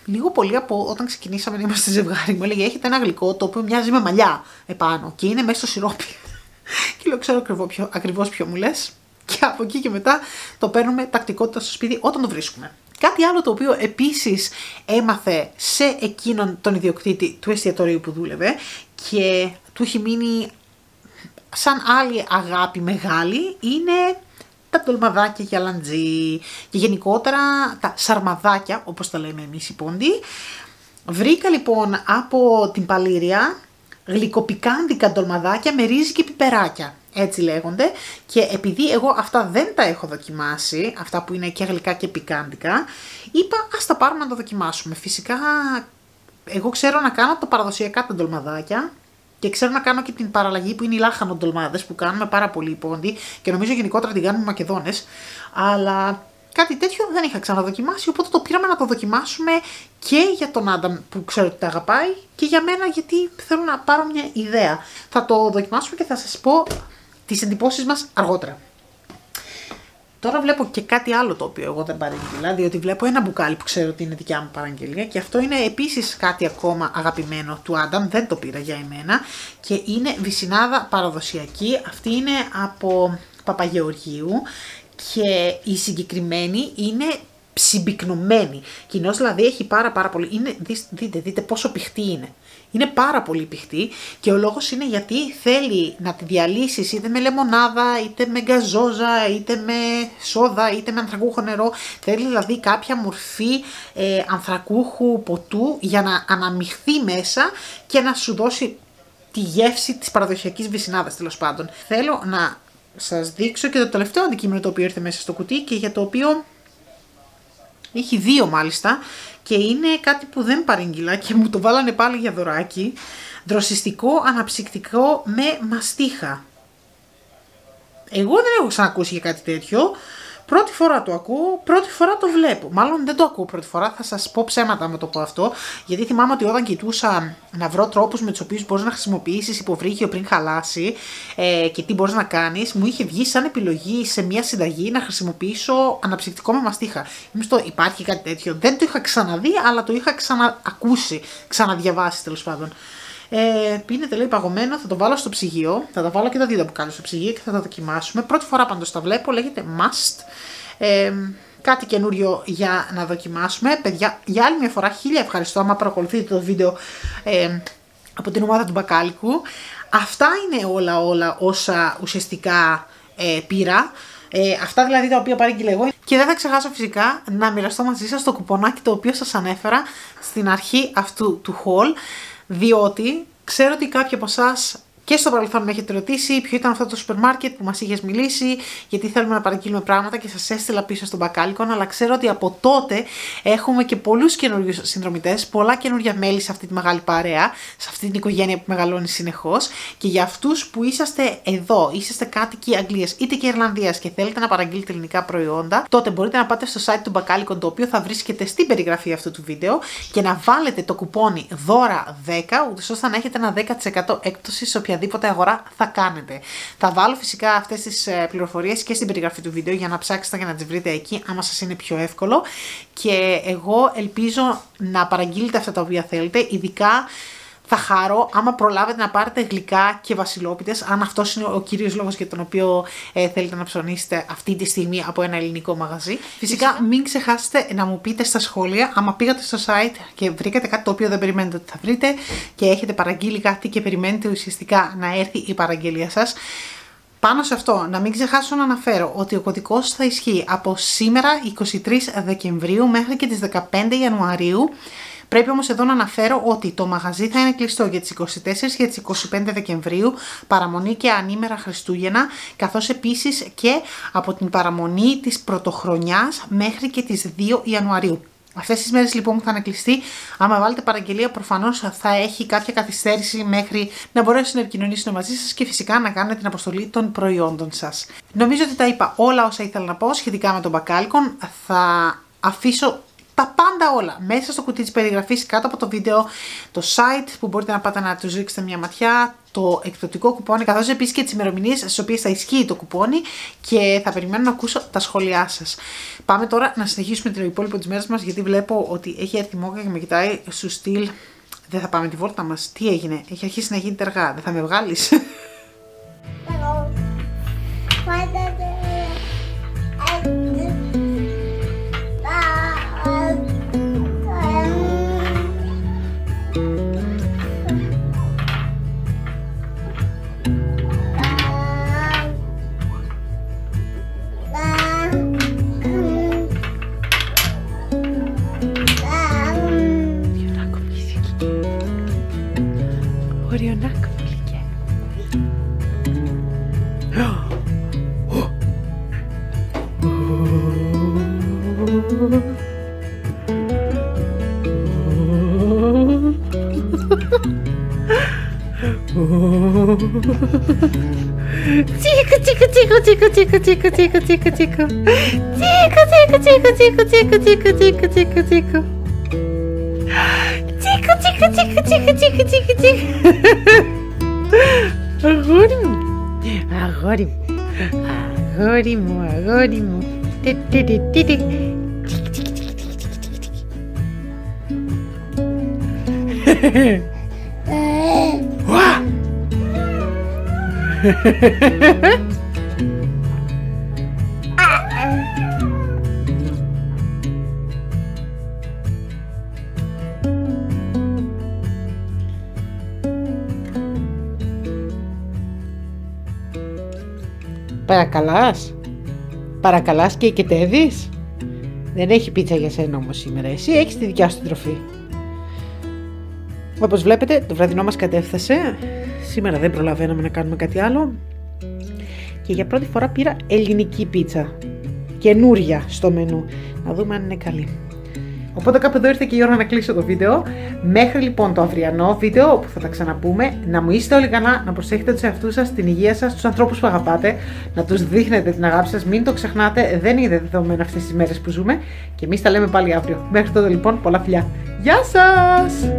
A: λίγο πολύ από όταν ξεκινήσαμε να είμαστε ζευγάρι. Μου έλεγε: Έχετε ένα γλυκό το οποίο μοιάζει με μαλλιά επάνω και είναι μέσα στο σιρόπι. και λέω: Ξέρω ακριβώ ποιο, ακριβώς ποιο μου λες. Και από εκεί και μετά το παίρνουμε τακτικότητα στο σπίτι όταν το βρίσκουμε. Κάτι άλλο το οποίο επίσης έμαθε σε εκείνον τον ιδιοκτήτη του εστιατορίου που δούλευε και του έχει μείνει σαν άλλη αγάπη μεγάλη είναι τα ντολμαδάκια για λαντζή και γενικότερα τα σαρμαδάκια όπως τα λέμε εμείς οι πόντοι. Βρήκα λοιπόν από την παλήρια γλυκοπικάντικα ντολμαδάκια με ρύζι και πιπεράκια. Έτσι λέγονται και επειδή εγώ αυτά δεν τα έχω δοκιμάσει, αυτά που είναι και γλυκά και πικάντικα, είπα ας τα πάρουμε να τα δοκιμάσουμε. Φυσικά εγώ ξέρω να κάνω τα παραδοσιακά τα ντολμαδάκια, και ξέρω να κάνω και την παραλλαγή που είναι οι λάχανο ντολμάδε που κάνουμε πάρα πολύ πόντι και νομίζω γενικότερα την κάνουμε Μακεδόνες. Αλλά κάτι τέτοιο δεν είχα ξαναδοκιμάσει, οπότε το πήραμε να το δοκιμάσουμε και για τον Άνταμ που ξέρω ότι τα αγαπάει και για μένα γιατί θέλω να πάρω μια ιδέα. Θα το δοκιμάσουμε και θα σας πω τις εντυπώσεις μας αργότερα. Τώρα βλέπω και κάτι άλλο το οποίο εγώ δεν παρήγγειλα, διότι βλέπω ένα μπουκάλι που ξέρω ότι είναι δικιά μου παραγγελία και αυτό είναι επίσης κάτι ακόμα αγαπημένο του Άνταμ, δεν το πήρα για εμένα και είναι βυσινάδα παραδοσιακή, αυτή είναι από Παπαγεωργίου και η συγκεκριμένη είναι συμπυκνωμένη. Κοινώς δηλαδή έχει πάρα πάρα πολύ. Είναι, δείτε, δείτε πόσο πηχτή είναι. Είναι πάρα πολύ πηχτή και ο λόγος είναι γιατί θέλει να τη διαλύσεις είτε με λεμονάδα, είτε με γκαζόζα, είτε με σόδα, είτε με ανθρακούχο νερό. Θέλει δηλαδή κάποια μορφή ε, ανθρακούχου ποτού για να αναμειχθεί μέσα και να σου δώσει τη γεύση της παραδοσιακής βυσινάδας τέλος πάντων. Θέλω να σας δείξω και το τελευταίο αντικείμενο το οποίο ήρθε μέσα στο κουτί και για το οποίο έχει δύο μάλιστα και είναι κάτι που δεν παρήγγειλα και μου το βάλανε πάλι για δωράκι. Δροσιστικό αναψυκτικό με μαστίχα. Εγώ δεν έχω ξανακούσει για κάτι τέτοιο. Πρώτη φορά το ακούω, πρώτη φορά το βλέπω. Μάλλον δεν το ακούω πρώτη φορά, θα σας πω ψέματα με το πω αυτό. Γιατί θυμάμαι ότι όταν κοιτούσα να βρω τρόπους με τους οποίους μπορείς να χρησιμοποιήσεις υποβρύχιο πριν χαλάσει ε, και τι μπορείς να κάνεις, μου είχε βγει σαν επιλογή σε μια συνταγή να χρησιμοποιήσω αναψυκτικό με μαστίχα. Είμαι στο υπάρχει κάτι τέτοιο. Δεν το είχα ξαναδεί, αλλά το είχα ξανακούσει, ξαναδιαβάσει τέλος πάντων. Ε, πίνεται λέει παγωμένο, θα το βάλω στο ψυγείο. Θα τα βάλω και τα δύο που κάνω στο ψυγείο και θα τα δοκιμάσουμε. Πρώτη φορά πάντως τα βλέπω, λέγεται Must. Ε, κάτι καινούριο για να δοκιμάσουμε. Παιδιά, για άλλη μια φορά χίλια ευχαριστώ άμα παρακολουθείτε το βίντεο ε, από την ομάδα του Μπακάλικου. Αυτά είναι όλα όλα όσα ουσιαστικά ε, πήρα. Ε, αυτά δηλαδή τα οποία παρήγγειλε εγώ. Και δεν θα ξεχάσω φυσικά να μοιραστώ μαζί σας το κουπονάκι το οποίο σας ανέφερα στην αρχή αυτού του haul διότι ξέρω ότι κάποιοι από εσάς και στο παρελθόν με έχετε ρωτήσει ποιο ήταν αυτό το σούπερ μάρκετ που μας είχες μιλήσει, γιατί θέλουμε να παραγγείλουμε πράγματα και σας έστειλα πίσω στον μπακάλικον. Αλλά ξέρω ότι από τότε έχουμε και πολλούς καινούριους συνδρομητές, πολλά καινούργια μέλη σε αυτή τη μεγάλη παρέα, σε αυτή την οικογένεια που μεγαλώνει συνεχώς. Και για αυτούς που είσαστε εδώ, είσαστε κάτοικοι Αγγλίας είτε και Ιρλανδίας και θέλετε να παραγγείλετε ελληνικά προϊόντα, τότε μπορείτε να πάτε στο site του μπακάλικον, το οποίο θα βρίσκεται στην περιγραφή αυτού του βίντεο και να βάλετε το κουπόνι δώρα 10, ούτως ώστε να έχετε ένα 10% έκπτωση σε οποιαδήποτε αγορά θα κάνετε. Θα βάλω φυσικά αυτές τις ε, πληροφορίες και στην περιγραφή του βίντεο για να ψάξετε και να τις βρείτε εκεί άμα σας είναι πιο εύκολο και εγώ ελπίζω να παραγγείλετε αυτά τα οποία θέλετε, ειδικά θα χαρώ άμα προλάβετε να πάρετε γλυκά και βασιλόπιτες, αν αυτός είναι ο κύριος λόγος για τον οποίο ε, θέλετε να ψωνίσετε αυτή τη στιγμή από ένα ελληνικό μαγαζί. Φυσικά μην ξεχάσετε να μου πείτε στα σχόλια, άμα πήγατε στο site και βρήκατε κάτι το οποίο δεν περιμένετε ότι θα βρείτε και έχετε παραγγείλει κάτι και περιμένετε ουσιαστικά να έρθει η παραγγελία σας. Πάνω σε αυτό, να μην ξεχάσω να αναφέρω ότι ο κωδικός θα ισχύει από σήμερα 23 Δεκεμβρίου μέχρι και τις 15 Ιανουαρίου Πρέπει όμως εδώ να αναφέρω ότι το μαγαζί θα είναι κλειστό για τις 24 και τις 25 Δεκεμβρίου, παραμονή και ανήμερα Χριστούγεννα, καθώς επίσης και από την παραμονή της πρωτοχρονιάς μέχρι και τις 2 Ιανουαρίου. Αυτές τις μέρες λοιπόν που θα είναι κλειστή, άμα βάλετε παραγγελία προφανώς θα έχει κάποια καθυστέρηση μέχρι να μπορέσουν να επικοινωνήσουν μαζί σας και φυσικά να κάνετε την αποστολή των προϊόντων σας. Νομίζω ότι τα είπα όλα όσα ήθελα να πω σχετικά με τον μπακάλικον. Θα αφήσω τα πάντα όλα μέσα στο κουτί της περιγραφής κάτω από το βίντεο, το site που μπορείτε να πάτε να τους ρίξετε μια ματιά, το εκπτωτικό κουπόνι, καθώς επίσης και τις ημερομηνίες στις οποίες θα ισχύει το κουπόνι και θα περιμένω να ακούσω τα σχόλιά σας. Πάμε τώρα να συνεχίσουμε την υπόλοιπη της μέρας μας γιατί βλέπω ότι έχει έρθει μόκα και με κοιτάει σου στυλ δεν θα πάμε τη βόλτα μας. Τι έγινε, έχει αρχίσει να γίνει τεργά, δεν θα με βγάλεις; 찌그 찌그 찌그 찌그 찌그 찌그 찌그 찌그 찌그 찌그 찌그 찌그 찌그 찌그 찌그 찌그 찌그 치크 치크 치크 치크 치크 치크 Agorim Agorim Agorimo Agorimo Tititititi Tic tic tic tic tic tic tic Παρακαλάς. Παρακαλάς και οικετεύεις. Δεν έχει πίτσα για σένα όμως σήμερα. Εσύ έχεις τη δικιά σου τροφή. Όπως βλέπετε το βραδινό μας κατέφθασε. Σήμερα δεν προλαβαίναμε να κάνουμε κάτι άλλο. Και για πρώτη φορά πήρα ελληνική πίτσα. Καινούρια στο μενού. Να δούμε αν είναι καλή. Οπότε κάπου εδώ ήρθε και η ώρα να κλείσω το βίντεο. Μέχρι λοιπόν το αυριανό βίντεο που θα τα ξαναπούμε, να μου είστε όλοι καλά, να προσέχετε τους εαυτούς σας, την υγεία σας, τους ανθρώπους που αγαπάτε, να τους δείχνετε την αγάπη σας, μην το ξεχνάτε, δεν είναι δεδομένο αυτές τις μέρες που ζούμε. Και εμείς τα λέμε πάλι αύριο. Μέχρι τότε λοιπόν, πολλά φιλιά. Γεια σας!